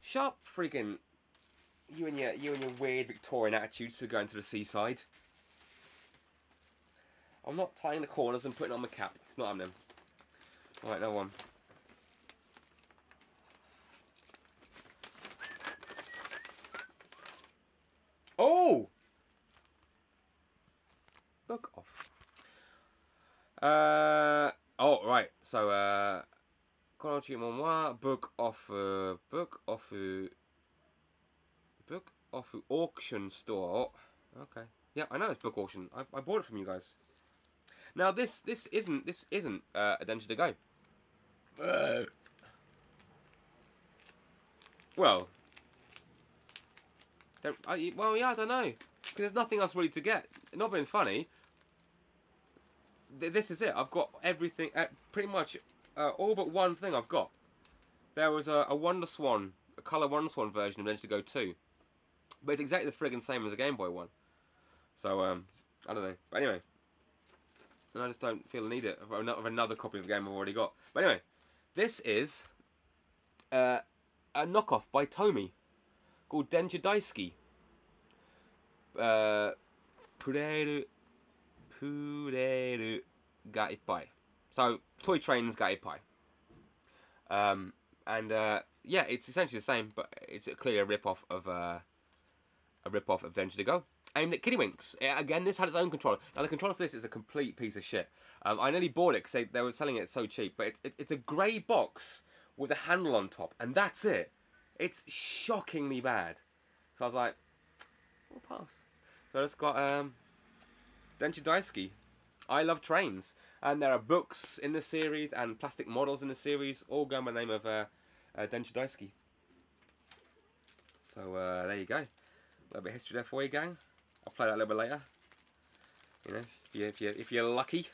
Shut friggin' you and your you and your weird Victorian attitudes to going to the seaside. I'm not tying the corners and putting on my cap. It's not happening. Alright, no one. Oh! Book off. Uh, oh, right. So, uh, book off, uh, book off, uh, book off auction store. Oh, okay. Yeah, I know it's book auction. I, I bought it from you guys. Now this this isn't this isn't uh, a Densha to Go. Well, I, well, yeah, I don't know because there's nothing else really to get. Not being funny, this is it. I've got everything, uh, pretty much uh, all but one thing I've got. There was a, a Wonder Swan, a colour Wonder Swan version of Legend Ninja Go 2. But it's exactly the friggin' same as the Game Boy one. So, um, I don't know. But anyway. And I just don't feel the need it of another copy of the game I've already got. But anyway, this is uh, a knockoff by Tomy called Densha Daisuki. Uh, Pureru, Pureru ga. So, Toy Trains ga ippai. Um, and uh, yeah, it's essentially the same, but it's clearly a rip-off of uh, a rip-off of Densha to Go. Aimed at Kiddywinks. It, again, this had its own controller. Now, the controller for this is a complete piece of shit. Um, I nearly bought it because they, they, were selling it so cheap, but it, it, it's a grey box with a handle on top, and that's it. It's shockingly bad. So I was like, we'll pass. So I just got um, Densha Daisuki. I love trains. And there are books in the series and plastic models in the series, all going by the name of uh, uh. So uh, there you go. A little bit of history there for you, gang. I'll play that a little bit later. You know, If you if you if you're lucky.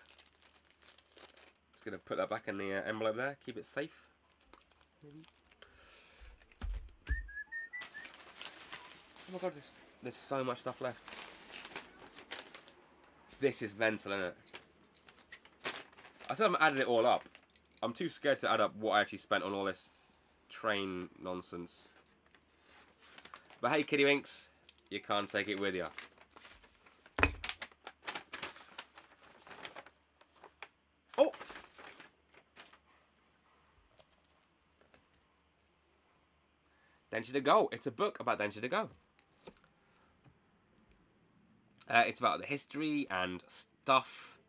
Just gonna put that back in the uh, envelope there. Keep it safe. Oh my god, there's, there's so much stuff left. This is mental, isn't it? I said I'm adding it all up. I'm too scared to add up what I actually spent on all this train nonsense. But hey, Kiddywinks, you can't take it with you. Oh! Densha to Go. It's a book about Densha to Go. Uh, it's about the history and stuff.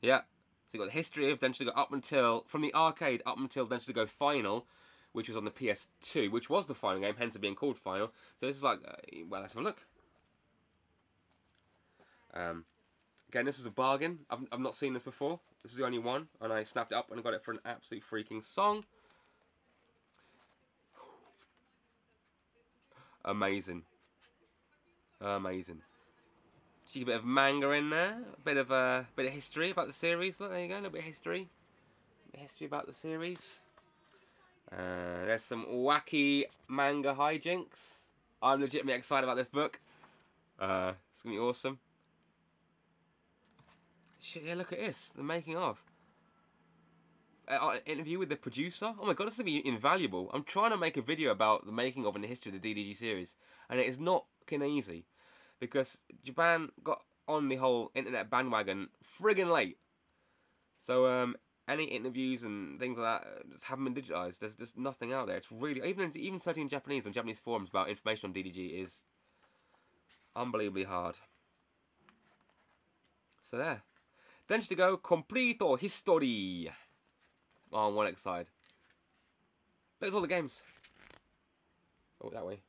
Yeah. So you got the history of Densha to Go up until from the arcade up until Densha to Go Final, which was on the PS2, which was the final game, hence it being called Final. So this is like, uh, well, let's have a look. Um, again, this is a bargain. I've I've not seen this before. This is the only one, and I snapped it up and got it for an absolute freaking song. Amazing. Amazing. See a bit of manga in there, a bit of a uh, bit of history about the series. Look, there you go, a little bit of history, history about the series. Uh, there's some wacky manga hijinks. I'm legitimately excited about this book. Uh, it's gonna be awesome. Shit, yeah, look at this, the making of. Uh, interview with the producer. Oh my god, this is gonna be invaluable. I'm trying to make a video about the making of and the history of the DDG series, and it is not fucking easy because Japan got on the whole internet bandwagon friggin' late. So um, any interviews and things like that uh, just haven't been digitized. There's just nothing out there. It's really even even searching in Japanese on Japanese forums about information on DDG is unbelievably hard. So there. Densha to go completo history. Oh, on one side. There's all the games. Oh, that way.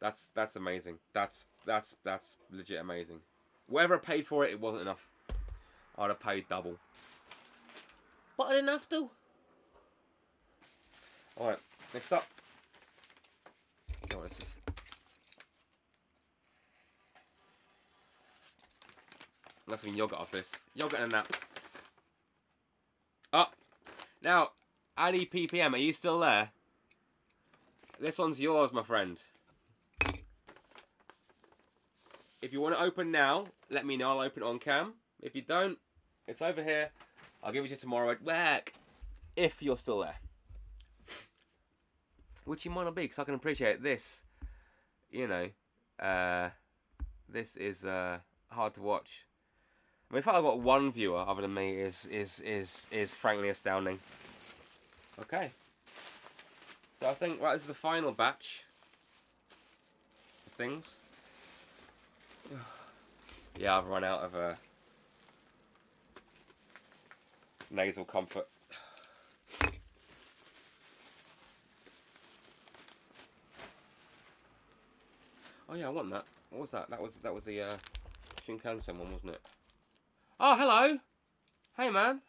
That's that's amazing. That's that's that's legit amazing. Whatever I paid for it, it wasn't enough. I'd have paid double. But I didn't have to. Alright, next up. Oh, this is. That's been yogurt off this. Yogurt and a nap. Oh. Now, PPM, are you still there? This one's yours, my friend. If you want to open now, let me know. I'll open it on cam. If you don't, it's over here. I'll give it to you tomorrow at work. If you're still there. Which you might not be, because I can appreciate this. You know, uh, this is uh, hard to watch. I mean, fact I've got one viewer other than me is is is is frankly astounding. Okay. So I think right, this is the final batch of things. Yeah, I've run out of uh, nasal comfort. Oh yeah, I want that. What was that? That was that was the uh, Shinkansen one, wasn't it? Oh, hello. Hey, man.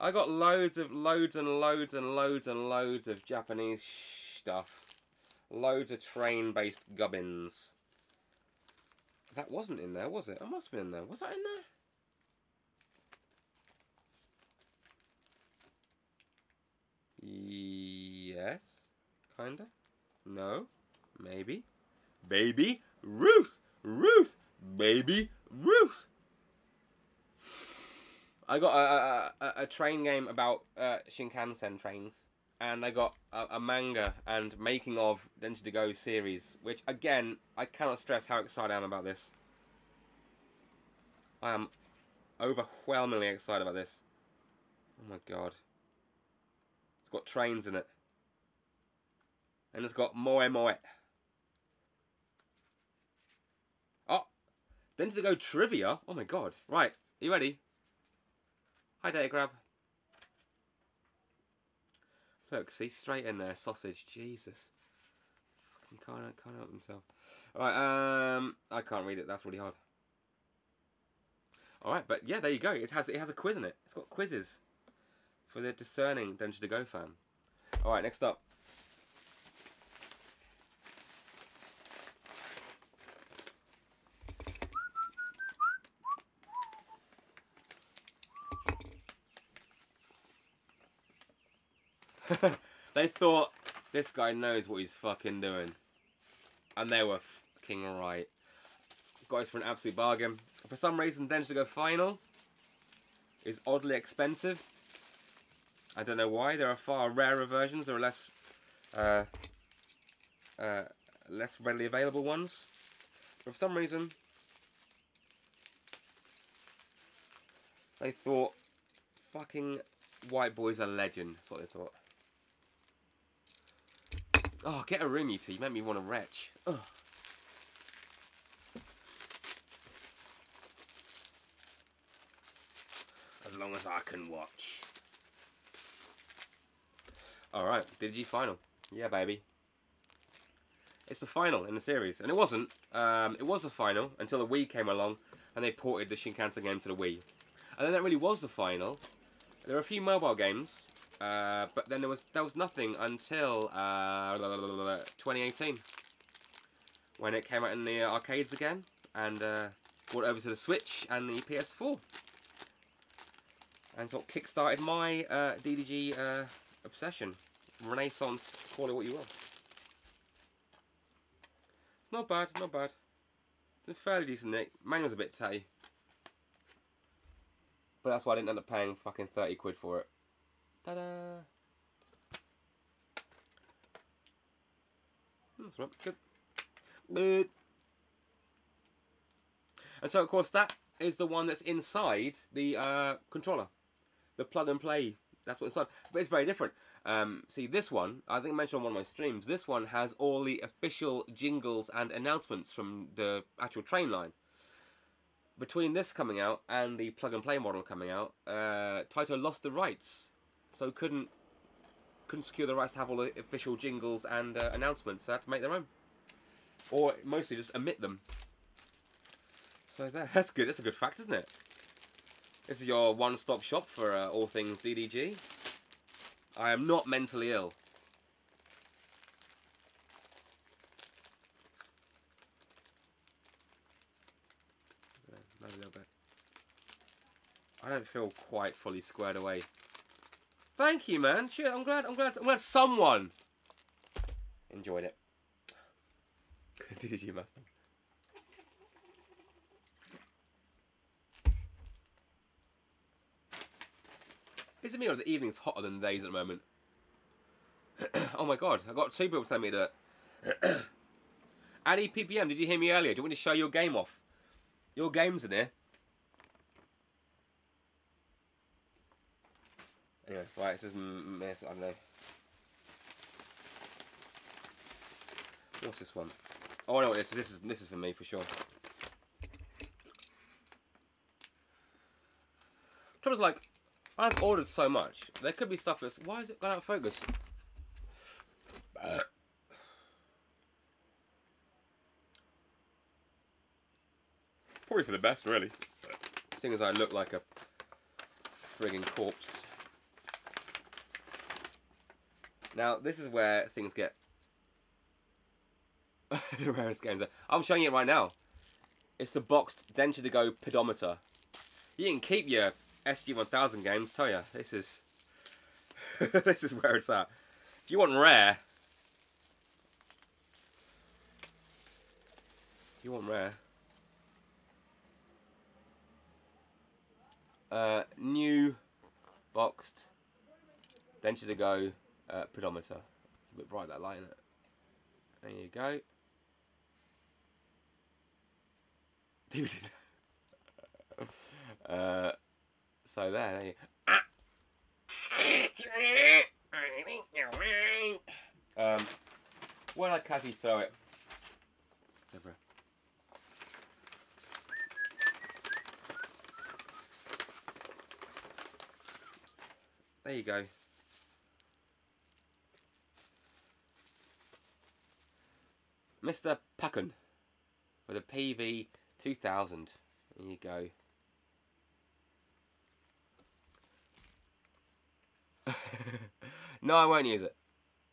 I got loads of loads and loads and loads and loads of Japanese stuff. Loads of train-based gubbins. That wasn't in there, was it? It must have been in there. Was that in there? Yes. Kinda. No. Maybe. Baby Ruth! Ruth! Baby Ruth! I got a, a, a, train game about uh, Shinkansen trains, and I got a, a manga and making of Densha to Go series, which again I cannot stress how excited I am about this. I am overwhelmingly excited about this. Oh my god. It's got trains in it. And it's got Moe Moe. Oh! Densha to Go trivia? Oh my god. Right, are you ready? Hi, Data Grab. Look, see, straight in there, sausage. Jesus. Fucking can't, can't help himself. Alright, um, I can't read it. That's really hard. Alright, but yeah, there you go. It has it has a quiz in it. It's got quizzes for the discerning Densha to Go fan. Alright, next up. they thought this guy knows what he's fucking doing. And they were fucking right. Guys for an absolute bargain. For some reason, Densha to Go Final is oddly expensive. I don't know why. There are far rarer versions. There are less, uh, uh, less readily available ones. But for some reason, they thought fucking White Boy's a legend. That's what they thought. Oh, get a room, you two. You make me want to retch. Ugh. As long as I can watch. Alright, DDG final. Yeah, baby. It's the final in the series. And it wasn't. Um, it was the final until the Wii came along and they ported the Shinkansen game to the Wii. And then that really was the final. There were a few mobile games, uh, but then there was there was nothing until uh, 2018 when it came out in the arcades again and uh, brought over to the Switch and the PS4. And sort of kick-started my uh, DDG uh, obsession. Renaissance, call it what you will. It's not bad, not bad. It's a fairly decent nick. Manual's a bit tatty. But that's why I didn't end up paying fucking 30 quid for it. Ta-da! That's right, good. Good. And so, of course, that is the one that's inside the uh, controller. The plug and play. That's what's inside. But it's very different. Um, see, this one, I think I mentioned on one of my streams, this one has all the official jingles and announcements from the actual train line between this coming out and the plug and play model coming out, uh, Taito lost the rights, so couldn't couldn't secure the rights to have all the official jingles and uh, announcements. They had to make their own, or mostly just omit them. So that, that's good. That's a good fact, isn't it? This is your one-stop shop for uh, all things DDG. I am not mentally ill. a little bit. I don't feel quite fully squared away. Thank you, man. I'm glad. I'm glad. I'm glad someone enjoyed it. Did you, Master? Is it me or the evening's hotter than the days at the moment? oh my god, I got two people telling me that. Addy PPM, did you hear me earlier? Do you want me to show your game off? Your game's in here. Anyway, right, it says miss, I don't know. What's this one? Oh, I know what this is. This is this is for me for sure. Trouble's like, I've ordered so much. There could be stuff that's. Why is it going out of focus? Probably for the best, really. Seeing as I look like a frigging corpse. Now, this is where things get the rarest games. I'm showing it right now. It's the boxed Densha to Go pedometer. You can keep your SG-1000 games, tell ya. This is this is where it's at. If you want rare, you want rare, uh, new boxed Densha to Go uh, pedometer. It's a bit bright that light in it. There you go. People did uh, so there, there you um, where did I casually throw it? Zebra. There you go. Mr. Pucken with a PV 2000. There you go. no, I won't use it.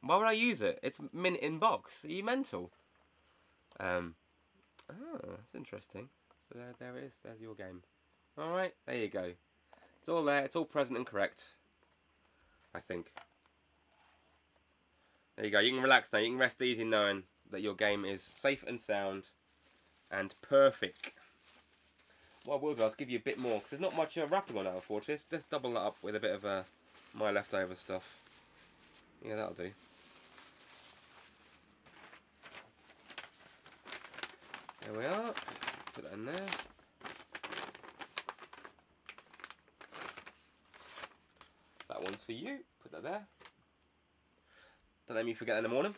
Why would I use it? It's mint in box. Are you mental? Um, oh, that's interesting. So there, there it is. There's your game. All right, there you go. It's all there. It's all present and correct. I think. There you go. You can relax now. You can rest easy knowing that your game is safe and sound and perfect. What I will do, I'll give you a bit more because there's not much uh, wrapping on that, unfortunately. Let's, let's double that up with a bit of uh, my leftover stuff. Yeah, that'll do. There we are. Put that in there. That one's for you. Put that there. Don't let me forget in the morning.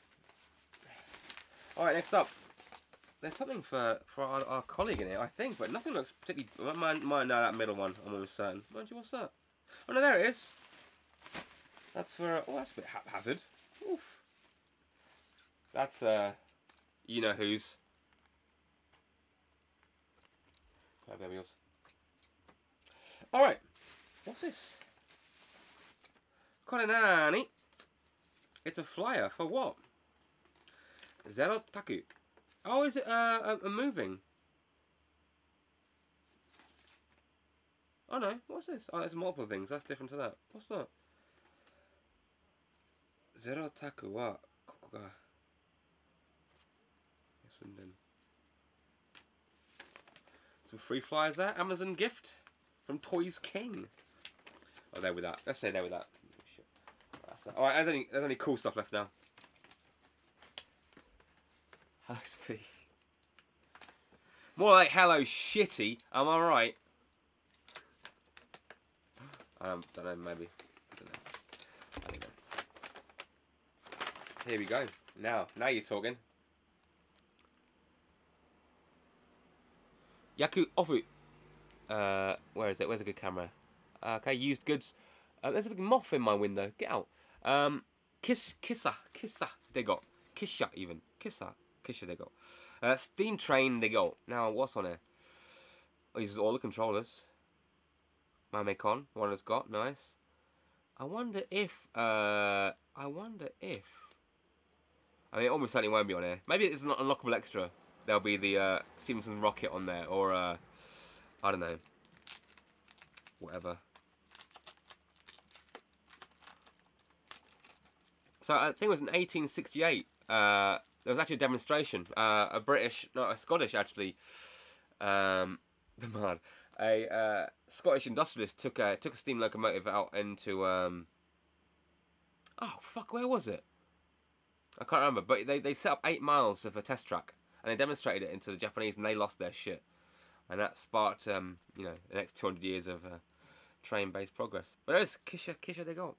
Alright, next up. There's something for, for our, our, colleague in here, I think, but nothing looks particularly... Might, might know that middle one, I'm almost certain. Mind you, what's that? Oh, no, there it is. That's for... Oh, that's a bit haphazard. Oof. That's, uh... You know who's. There we whose. Alright. What's this? Korenani. It's a flyer for what? Zero Taku. Oh, is it uh, a, a moving? Oh no, what's this? Oh, there's multiple things. That's different to that. What's that? Zero Taku wa koko ga Some free flyers there. Amazon gift from Toys King. Oh, there with that. Let's say there with that. Alright, there's only, there's only cool stuff left now. Hello, Speed. More like hello, shitty. Am I right? I um, don't know, maybe. Don't know. I don't know. Here we go. Now, now you're talking. Yaku Ofu. Uh, where is it? Where's a good camera? Okay, used goods. Uh, there's a big moth in my window. Get out. Um, kiss, kissa, kissa, they got. Kisha, even. Kissa, kisha, they got. Uh, steam train, they go. Now, what's on here? Oh, all the controllers. Mascon, one has got. Nice. I wonder if, uh, I wonder if, I mean, it almost certainly won't be on here. Maybe it's an unlockable extra. There'll be the, uh, Stephenson rocket on there, or, uh, I don't know. Whatever. So I think it was in 1868. Uh, there was actually a demonstration. Uh, a British, not a Scottish actually. Um, a uh, Scottish industrialist took a took a steam locomotive out into. Um, oh fuck! Where was it? I can't remember. But they they set up eight miles of a test track and they demonstrated it into the Japanese and they lost their shit. And that sparked um, you know the next 200 years of uh, train based progress. But there's Kisha Kisha they go.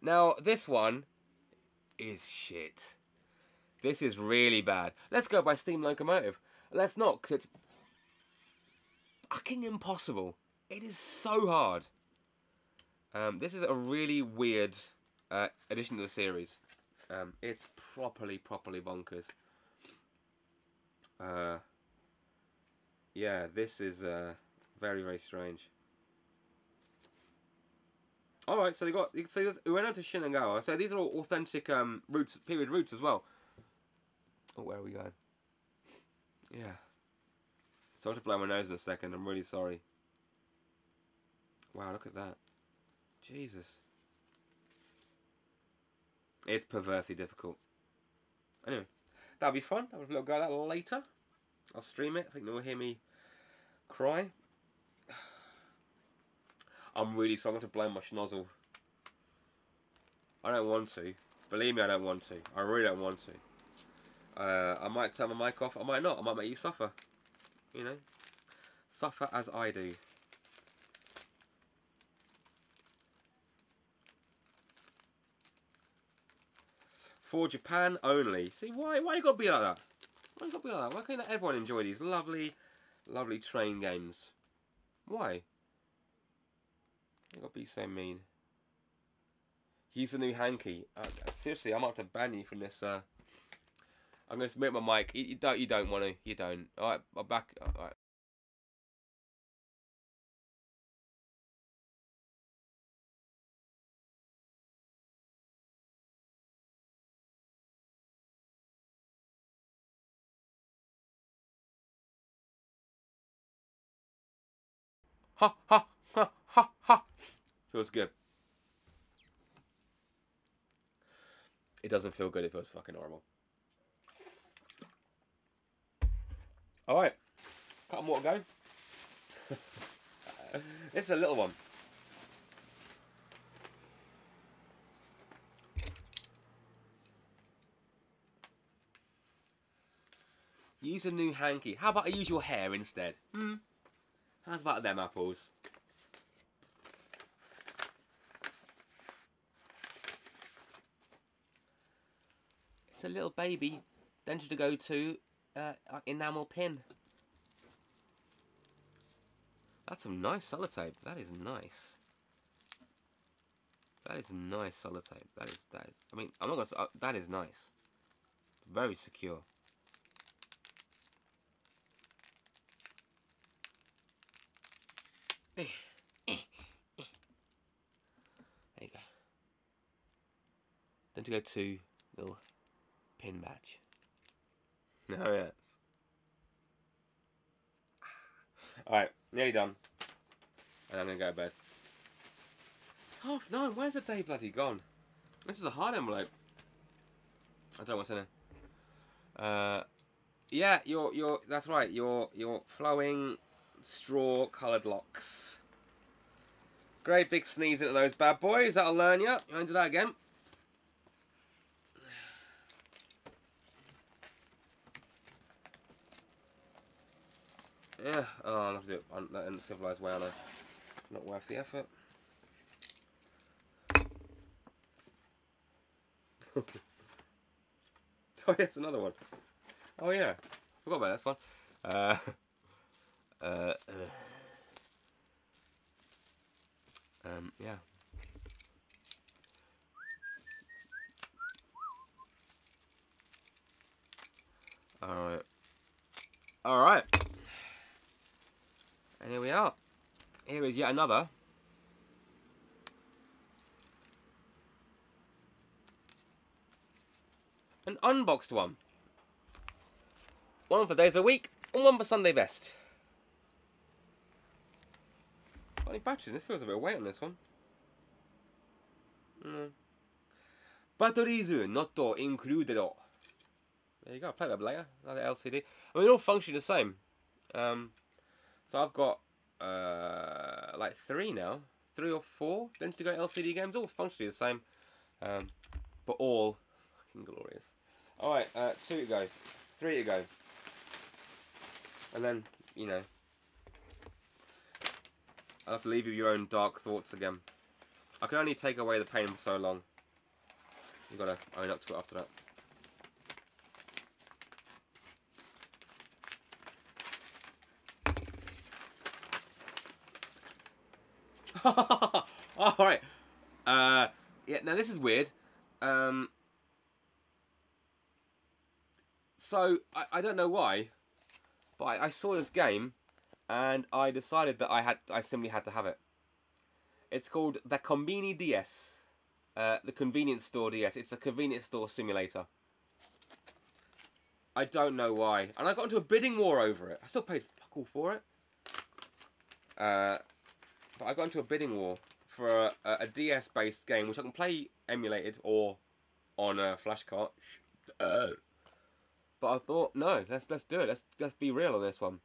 Now, this one is shit. This is really bad. Let's go by Steam Locomotive. Let's not, because it's fucking impossible. It is so hard. Um, this is a really weird uh, addition to the series. Um, it's properly, properly bonkers. Uh, yeah, this is uh, very, very strange. All right, so they got so went on to Shinagawa. So these are all authentic um, routes, period routes as well. Oh, where are we going? Yeah. Sorry to blow my nose in a second. I'm really sorry. Wow, look at that. Jesus. It's perversely difficult. Anyway, that'll be fun. I'll have a little go at that later. I'll stream it. I think you'll hear me cry. I'm really struggling to blow my schnozzle. I don't want to. Believe me, I don't want to. I really don't want to. Uh, I might turn my mic off. I might not. I might make you suffer. You know? Suffer as I do. For Japan only. See, why why you got to be like that? Why you got to be like that? Why can't everyone enjoy these lovely, lovely train games? Why? You gotta be so mean. He's the new hanky. Uh, seriously, I might have to ban you from this. Uh, I'm gonna submit my mic. You, you don't. You don't want to. You don't. All right. I'm back. All right. Ha ha ha ha ha. Feels good. It doesn't feel good. It feels fucking horrible. All right, cut more to go. it's a little one. Use a new hanky. How about I use your hair instead? Hmm. How's about them apples? It's a little baby. Densha to go to uh, enamel pin. That's some nice sellotape. That is nice. That is nice sellotape. That is that is. I mean, I'm not gonna. Say, uh, that is nice. Very secure. There you go. Densha to go to little pin badge. Oh yes. Alright, nearly done. And I'm gonna go to bed. Half nine, where's the day bloody gone? This is a hard envelope. I don't know what's in it. Uh yeah, you're you're that's right, you're you're flowing straw coloured locks. Great big sneeze into those bad boys, that'll learn you. You to do that again? Yeah, oh, I'll have to do it in the civilized way, I? Not worth the effort. oh, yeah, it's another one. Oh, yeah. Forgot about that, that's fun. Uh, uh, uh, um, yeah. Alright. Alright. And here we are. Here is yet another. An unboxed one. One for days a week, and one for Sunday best. Got any batteries? This feels a bit weight on this one. Mm. Batteries not included. There you go, play that later. Another LCD. I mean, all function the same. Um, so I've got uh, like three now, three or four. Don't you go LCD games, all functionally the same, um, but all fucking glorious. All right, uh, two to go, three to go, and then you know I'll have to leave you your own dark thoughts again. I can only take away the pain for so long. You've got to own up to it after that. All right. Uh, yeah. Now this is weird. Um, so I, I don't know why, but I, I saw this game, and I decided that I had I simply had to have it. It's called the Conveni DS, uh, the convenience store DS. It's a convenience store simulator. I don't know why, and I got into a bidding war over it. I still paid fuck all for it. Uh, but I got into a bidding war for a, a DS-based game, which I can play emulated or on a flash card. Uh. But I thought, no, let's let's do it. Let's let's be real on this one.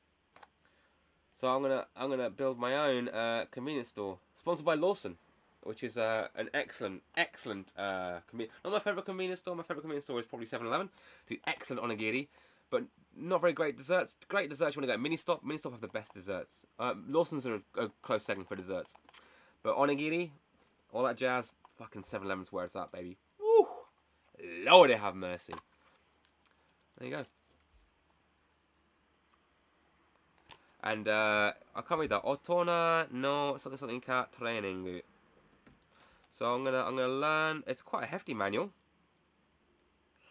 So I'm gonna I'm gonna build my own uh, convenience store, sponsored by Lawson, which is uh, an excellent excellent uh, not my favorite convenience store. My favorite convenience store is probably 7-Eleven. Do excellent onigiri, but not very great desserts. Great desserts you want to go. Mini Stop. Mini Stop have the best desserts. Um, Lawson's are a, a, close second for desserts. But onigiri, all that jazz, fucking 7-Eleven's where it's at, baby. Woo! Lord have mercy. There you go. And uh, I can't read that. Otona no something something cat training. So I'm gonna I'm gonna learn. It's quite a hefty manual.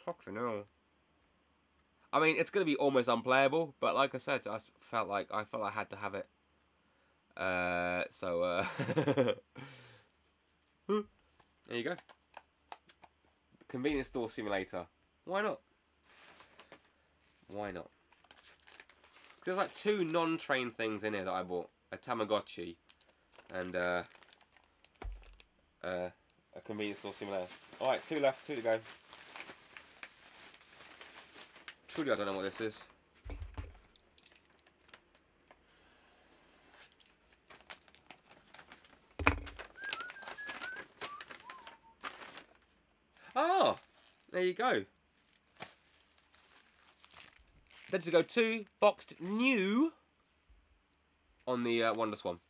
Fucking hell. I mean, it's going to be almost unplayable, but like I said, I felt like I felt I had to have it. Uh, so, uh, there you go. Convenience store simulator. Why not? Why not? There's like two non-train things in here that I bought. A Tamagotchi and uh, uh, a convenience store simulator. Alright, two left, two to go. Truly, I don't know what this is. Oh, there you go. Densha to Go two boxed new on the uh, Wonder Swan.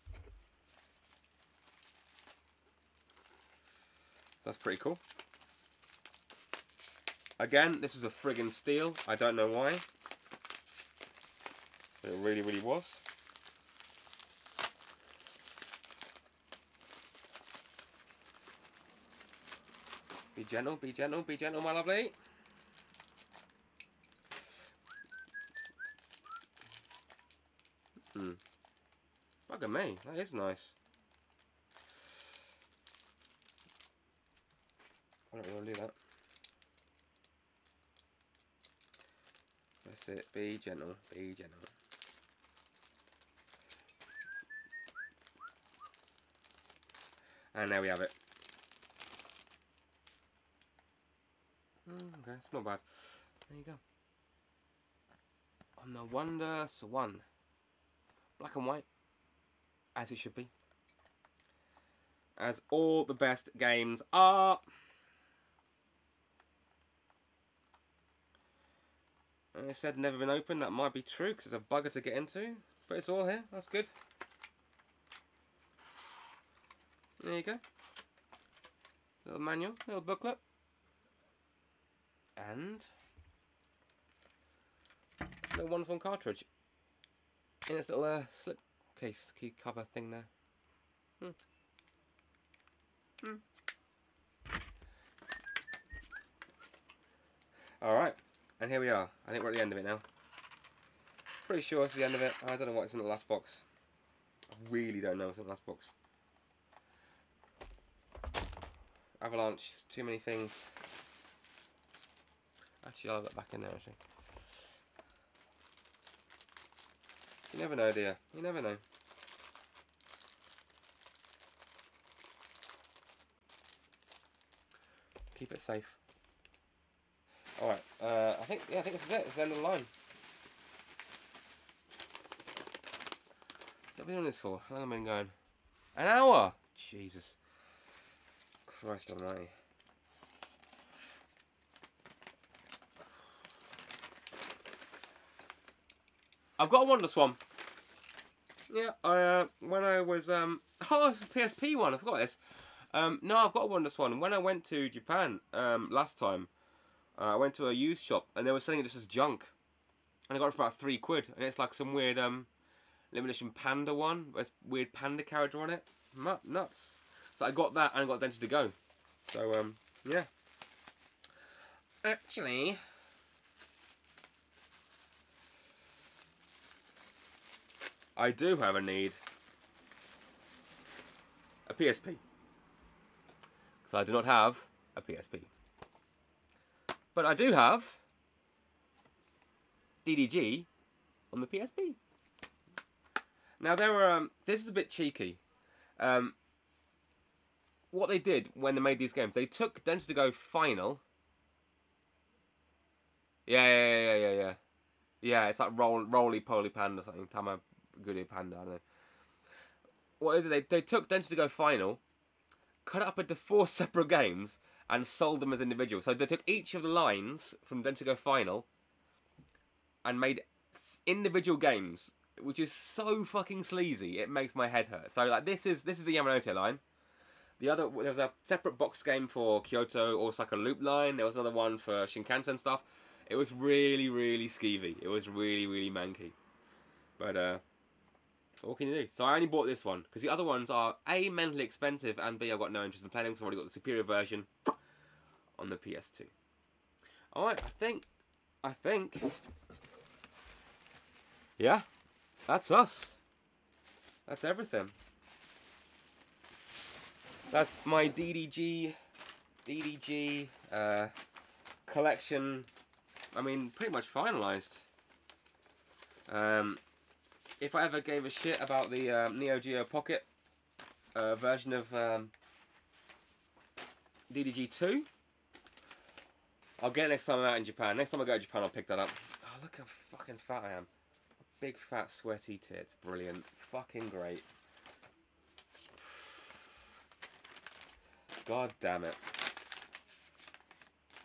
That's pretty cool. Again, this was a friggin' steal. I don't know why. It really, really was. Be gentle, be gentle, be gentle, my lovely. Hmm. Bugger me, that is nice. I don't want to do that. That's it, be gentle, be gentle. And there we have it. Okay, it's not bad. There you go. On the Wonder Swan. Black and white. As it should be. As all the best games are. And it said never been opened. That might be true because it's a bugger to get into. But it's all here. That's good. There you go. Little manual, little booklet. And a little one cartridge in its little uh, slip case key cover thing there. Hmm. Hmm. Alright, and here we are. I think we're at the end of it now. Pretty sure it's the end of it. I don't know what's in the last box. I really don't know what's in the last box. Avalanche, too many things. Actually, I'll have that back in there, actually. You never know, dear. You never know. Keep it safe. Uh, I think, yeah, I think this is it. It's the end of the line. What's that been doing this for? How long have I been going? An hour! Jesus. Christ almighty. I've got a Wonder Swan. Yeah, I, uh, when I was, um, oh, it's a PSP one, I forgot this. Um, no, I've got a Wonder Swan. When I went to Japan, um, last time, uh, I went to a used shop, and they were selling it just as junk. And I got it for about three quid, and it's like some weird, um, limited panda one, with weird panda character on it. Nuts. So I got that, and I got Densha to Go. So, um, yeah. Actually, I do have a need. A PSP. Because I do not have a PSP. But I do have DDG on the PSP. Now there were um, this is a bit cheeky. Um, what they did when they made these games, they took Densha to Go Final. Yeah, yeah, yeah, yeah, yeah, yeah. It's like roll, roly poly panda or something. Tama Goody Panda, I don't know. What is it? They, they took Densha to Go Final, cut it up into four separate games, and sold them as individuals. So they took each of the lines from to Go Final and made individual games, which is so fucking sleazy. It makes my head hurt. So like this is this is the Yamanote line. The other there was a separate box game for Kyoto Osaka Loop line. There was another one for Shinkansen stuff. It was really really skeevy. It was really really manky. But uh what can you do? So I only bought this one because the other ones are A, mentally expensive, and B, I've got no interest in playing them because I've already got the superior version on the PS2. Alright, I think, I think, yeah, that's us. That's everything. That's my DDG, DDG uh, collection, I mean, pretty much finalised. Um, if I ever gave a shit about the um, Neo Geo Pocket uh, version of um, DDG2, I'll get it next time I'm out in Japan. Next time I go to Japan, I'll pick that up. Oh, look how fucking fat I am. Big fat sweaty tits. Brilliant. Fucking great. God damn it.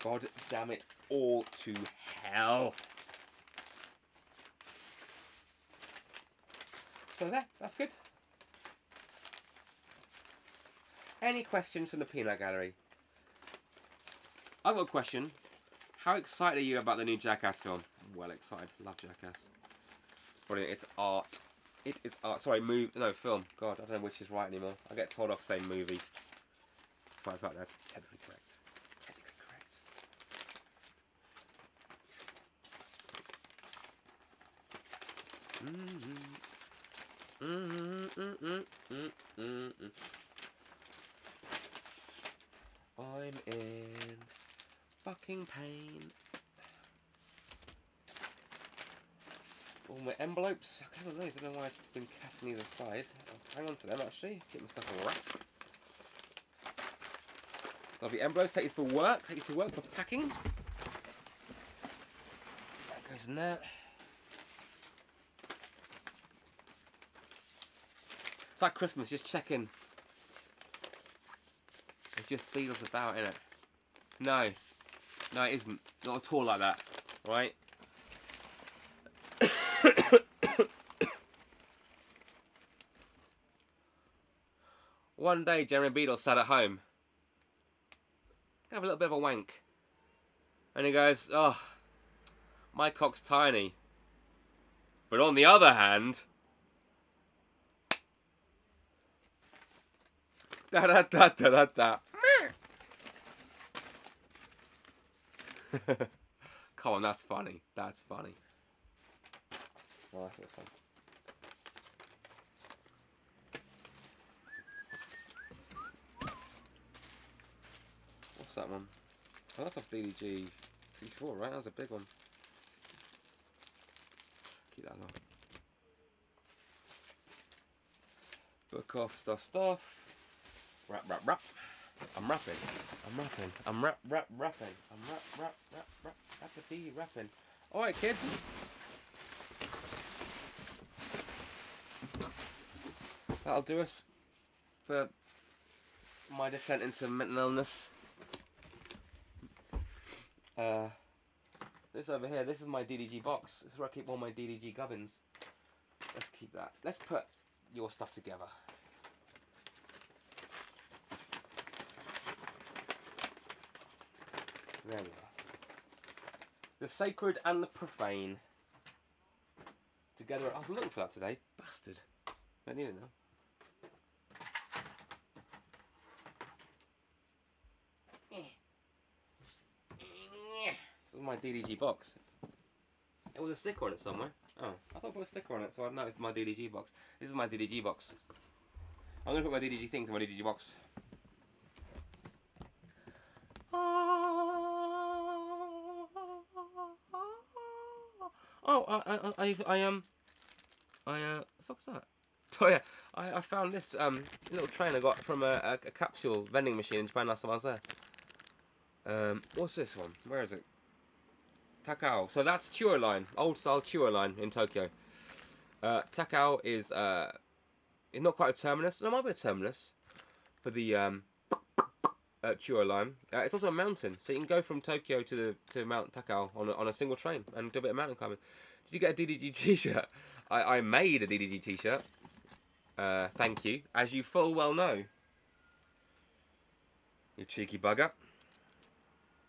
God damn it all to hell. So there, that's good. Any questions from the peanut gallery? I've got a question. How excited are you about the new Jackass film? I'm well excited. Love Jackass. Brilliant. It's art. It is art. Sorry, move. No, film. God, I don't know which is right anymore. I get told off saying movie. Despite the fact that's technically correct. Technically correct. Mm-hmm. Mm-hmm. Mm-hmm. Mm-hmm. I'm in fucking pain. All my envelopes. I don't know. I don't know why I've been casting these aside. I'll hang on to them actually. Get my stuff all wrapped. Lovely envelopes. Take these for work. Take these to work for packing. That goes in there. It's like Christmas. Just checking. It's just Beadle's About, innit? No. No, it isn't. Not at all like that. Right? One day, Jeremy Beadle sat at home. Have a little bit of a wank. And he goes, Oh, my cock's tiny. But on the other hand, da da da da da da. Come on, that's funny. That's funny. Oh, that's fun. What's that one? Oh, that's off DDG 64, right? That was a big one. Keep that on. Book off stuff, stuff. Rap, rap, rap. I'm rapping. I'm rapping. I'm rap, rap, rapping. I'm rap, rap, rap, rap, rappity, rapping. Alright, kids. That'll do us for my descent into mental illness. Uh, this over here, this is my DDG box. This is where I keep all my DDG gubbins. Let's keep that. Let's put your stuff together. There we are. The sacred and the profane. Together. I was looking for that today. Bastard. I need it now. This is my DDG box. It was a sticker on it somewhere. Oh, I thought I put a sticker on it, so I know it's my DDG box. This is my DDG box. I'm gonna put my DDG things in my DDG box. Oh, I, I, I, I um, I uh, fuck's that? Oh yeah, I, I found this um little train I got from a, a, a capsule vending machine in Japan last time I was there. Um, what's this one? Where is it? Takao. So that's Chuo line, old style Chuo line in Tokyo. Uh, Takao is uh, it's not quite a terminus. It might be a terminus for the um, uh, Chuo line. Uh, it's also a mountain, so you can go from Tokyo to the to Mount Takao on a, on a single train and do a bit of mountain climbing. Did you get a DDG T-shirt? I, I made a DDG T-shirt. Uh, thank you, as you full well know. You cheeky bugger.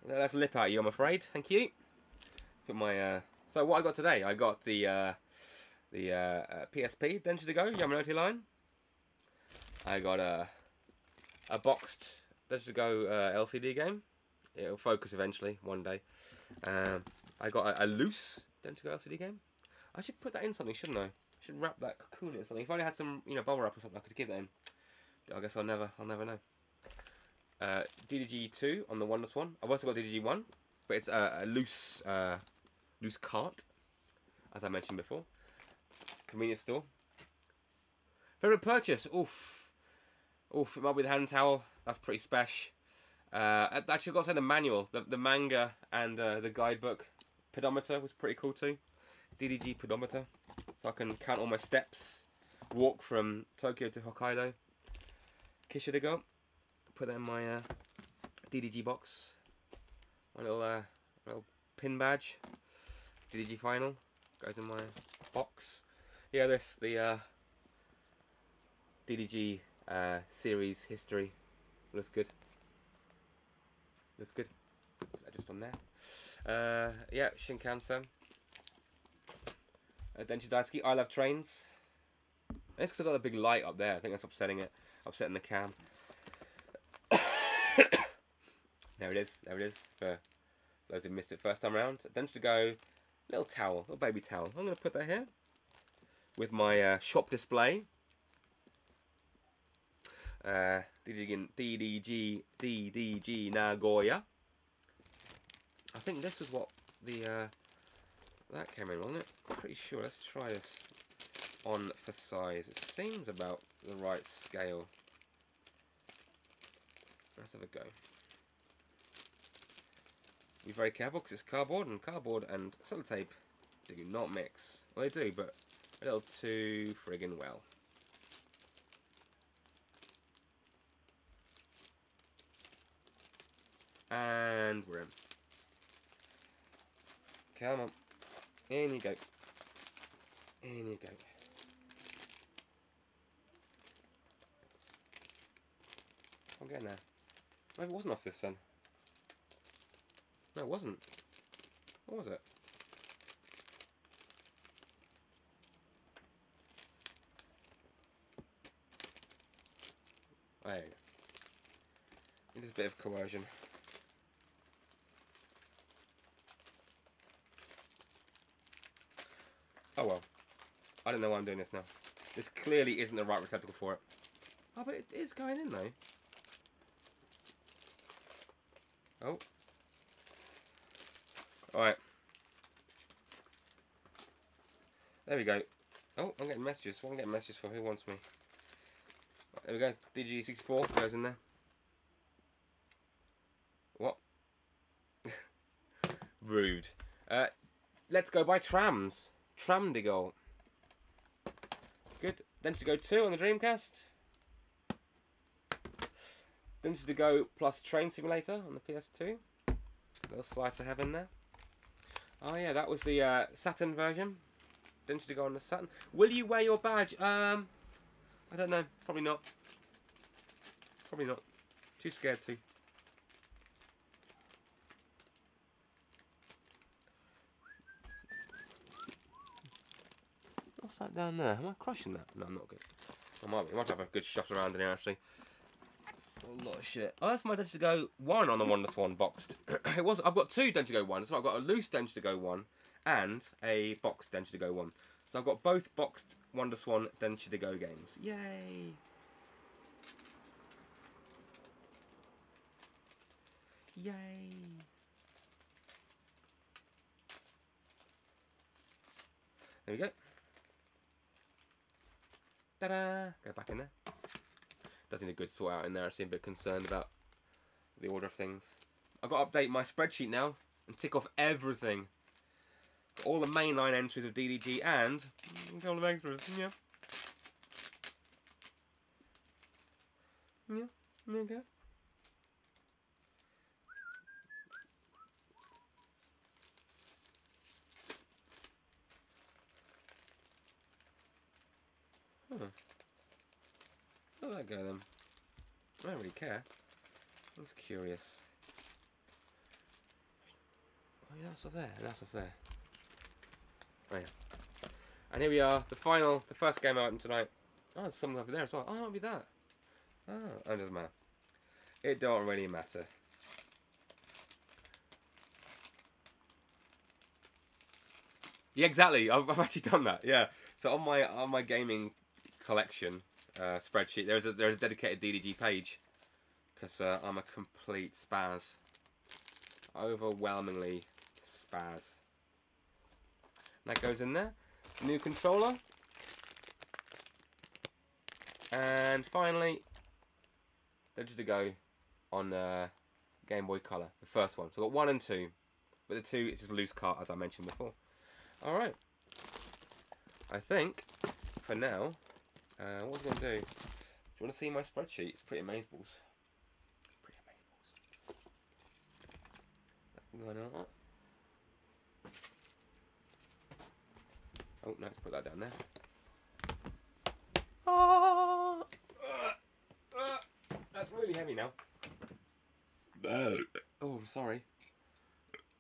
That's a lip out you, I'm afraid. Thank you. Put my uh, so what I got today? I got the uh, the uh, uh, PSP Densha to Go Yamanote line. I got a a boxed Densha to Go uh, LCD game. It'll focus eventually one day. Um, I got a, a loose Go LCD game. I should put that in something, shouldn't I? I should wrap that cocoon in something. If I only had some, you know, bubble wrap or something, I could give that in. I guess I'll never, I'll never know. Uh, DDG two on the Wonder Swan. I've also got DDG one, but it's a, a loose, uh, loose cart, as I mentioned before. Convenience store. Favorite purchase? Oof, oof. It might be the hand towel. That's pretty special. Uh, actually, I've got to say the manual, the the manga and uh, the guidebook pedometer was pretty cool too. DDG pedometer, so I can count all my steps, walk from Tokyo to Hokkaido. Kishidigo, put that in my uh, DDG box. My little uh, little pin badge. DDG final goes in my box. Yeah, this the uh, DDG uh, series history looks good. Looks good. Put that just on there. Uh, yeah, Shinkansen. Uh, Densha Daisuki, I love trains. It's because I've got a big light up there. I think that's upsetting it. Upsetting the cam. there it is. There it is. For those who missed it first time around. Densha to go. Little towel. Little baby towel. I'm going to put that here. With my uh, shop display. Uh, DDG, DDG, DDG Nagoya. I think this is what the uh, that came in, wasn't it? Pretty sure. Let's try this on for size. It seems about the right scale. Let's have a go. Be very careful because it's cardboard and cardboard and sellotape do not mix. Well, they do, but a little too friggin' well. And we're in. Come on. In you go. In you go. I'm getting there. Maybe it wasn't off this then. No, it wasn't. What was it? There you go. It is a bit of coercion. Oh well. I don't know why I'm doing this now. This clearly isn't the right receptacle for it. Oh, but it is going in though. Oh. Alright. There we go. Oh, I'm getting messages. I'm getting messages for who wants me. There we go. DG64 goes in there. What? Rude. Uh, let's go by trams. Tram Tramdigo. Densha to Go 2 on the Dreamcast. Densha to Go plus Train Simulator on the PS2. Little slice of heaven there. Oh yeah, that was the uh, Saturn version. Densha to Go on the Saturn. Will you wear your badge? Um, I don't know. Probably not. Probably not. Too scared to. What's that down there? Am I crushing that? No, I'm not good. I might be. I might have a good shot around in here actually. A lot of shit. Oh, that's my Densha to Go one on the Wonder Swan boxed. it was. I've got two Densha to Go ones. So I've got a loose Densha to Go one and a boxed Densha to Go one. So I've got both boxed Wonder Swan Densha to Go games. Yay! Yay! There we go. Ta-da! Go back in there. Does need a good sort out in there. Actually, a bit concerned about the order of things. I've got to update my spreadsheet now and tick off everything. All the mainline entries of DDG and a couple of extras. Yeah. Yeah. Okay. Hmm. Huh. Let that go then. I don't really care. That's curious. Oh yeah, that's up there, that's up there. Oh yeah. And here we are, the final, the first game item tonight. Oh, there's something over there as well. Oh, it might be that. Ah, oh, it doesn't matter. It don't really matter. Yeah, exactly. I've, I've actually done that. Yeah. So on my on my gaming collection uh, spreadsheet. There's a there's a dedicated DDG page because uh, I'm a complete spaz, overwhelmingly spaz. That goes in there. New controller, and finally, ready to go on uh, Game Boy Color, the first one. So I've got one and two. But the two, it's just a loose cart, as I mentioned before. All right. I think, for now, uh, what was I going to do? Do you want to see my spreadsheet? It's pretty amazeballs. Pretty amazeballs. Going on. Oh, no, let's put that down there. Oh, that's really heavy now. Oh, I'm sorry.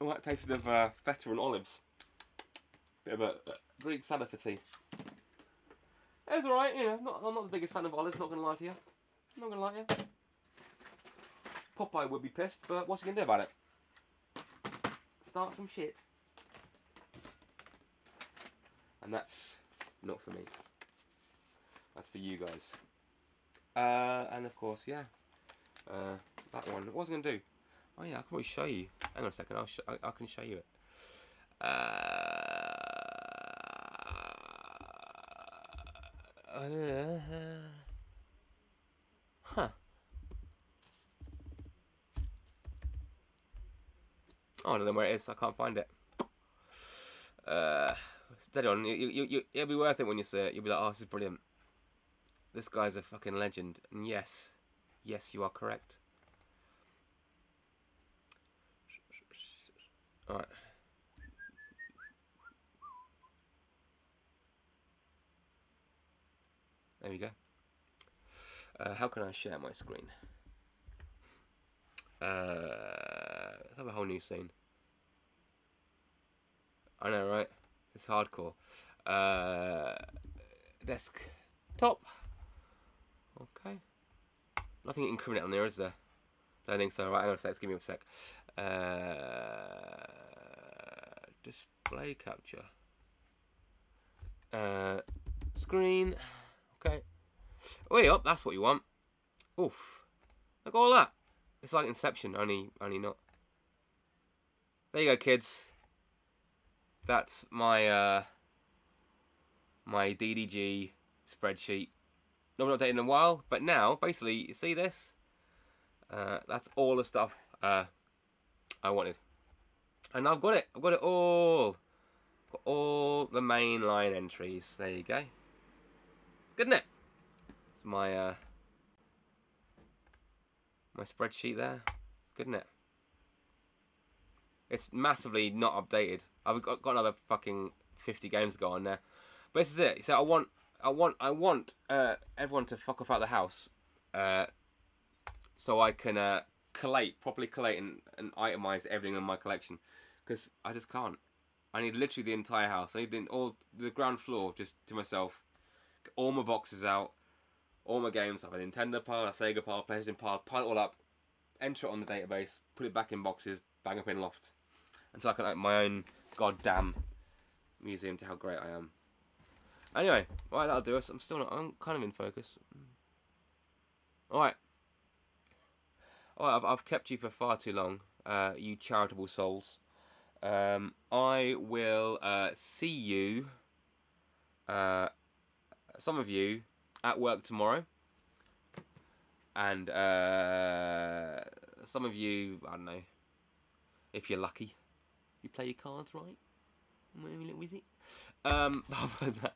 Oh, that tasted of uh, feta and olives. Bit of a Greek salad for tea. It's alright, you know, not, I'm not the biggest fan of olives, not gonna lie to you. Not gonna lie to you. Popeye would be pissed, but what's he gonna do about it? Start some shit. And that's not for me. That's for you guys. Uh, and of course, yeah. Uh, that one. What was I to do? Oh yeah, I can probably show you. Hang on a second. I'll I, I can show you it. Uh, huh. Oh, I don't know where it is. I can't find it. Uh, steady on. You, you, you, it'll be worth it when you see it. You'll be like, oh, this is brilliant. This guy's a fucking legend. And yes, yes, you are correct. Alright. There we go. Uh, how can I share my screen? Uh, let's have a whole new scene. I know, right? It's hardcore. Uh, desktop. Okay. Nothing incriminating on there, is there? Don't think so. Right, hang on a sec. Give me a sec. Uh, display capture. Uh, screen. Okay. Way up. That's what you want. Oof. Look at all that. It's like Inception, only only not. There you go, kids. That's my uh, my DDG spreadsheet not been updated in a while, but now, basically, you see this? Uh, that's all the stuff uh, I wanted. And I've got it. I've got it all. Got all the main line entries. There you go. Isn't it? It's my, uh, my spreadsheet there. It's good, isn't it? It's massively not updated. I've got, got another fucking 50 games to go on there. But this is it. So I want I want I want uh, everyone to fuck off out of the house, uh, so I can uh, collate properly, collate and, and itemize everything in my collection, because I just can't. I need literally the entire house. I need the, all the ground floor just to myself. All my boxes out, all my games. I have a Nintendo pile, a Sega pile, PlayStation pile. Pile it all up, enter it on the database, put it back in boxes, bang up in loft, until I can open my own goddamn museum to how great I am. Anyway, right, that'll do us. I'm still not. I'm kind of in focus. All right. All right, I've, I've kept you for far too long, uh, you charitable souls. Um, I will uh, see you, uh, some of you, at work tomorrow. And uh, some of you, I don't know, if you're lucky, you play your cards right. Maybe a little it. Um, other than that,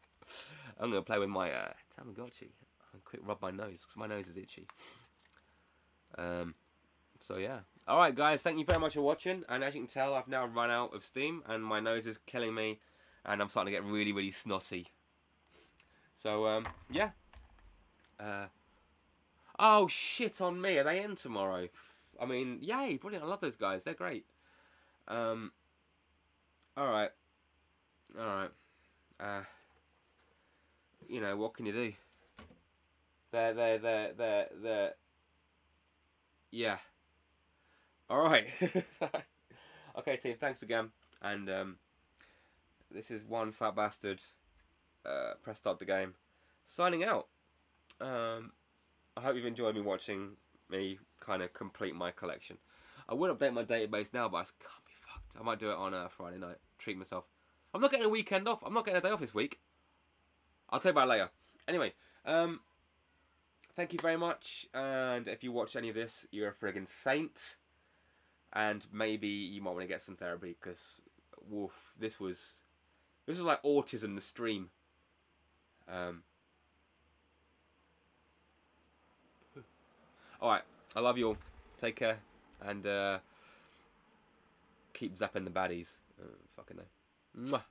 I'm to play with my uh, Tamagotchi. I'll quick rub my nose because my nose is itchy. Um, so yeah. Alright guys, thank you very much for watching. And as you can tell, I've now run out of steam and my nose is killing me. And I'm starting to get really, really snotty. So, um, yeah. Uh, oh, shit on me. Are they in tomorrow? I mean, yay, brilliant. I love those guys. They're great. Um, alright. Alright. Uh, you know, what can you do? They're, they're, they're, they're, they're, yeah. Alright. okay, team, thanks again. And, um, this is one fat bastard, uh, press start the game, signing out. Um, I hope you've enjoyed me watching me kind of complete my collection. I would update my database now, but I can't be fucked. I might do it on a Friday night, treat myself. I'm not getting a weekend off. I'm not getting a day off this week. I'll tell you about later. Anyway, um, thank you very much. And if you watch any of this, you're a friggin' saint. and maybe you might want to get some therapy because, woof, this was this was like autism the stream. Um. All right, I love you all. Take care and uh, keep zapping the baddies. Uh, fucking no. Mwah.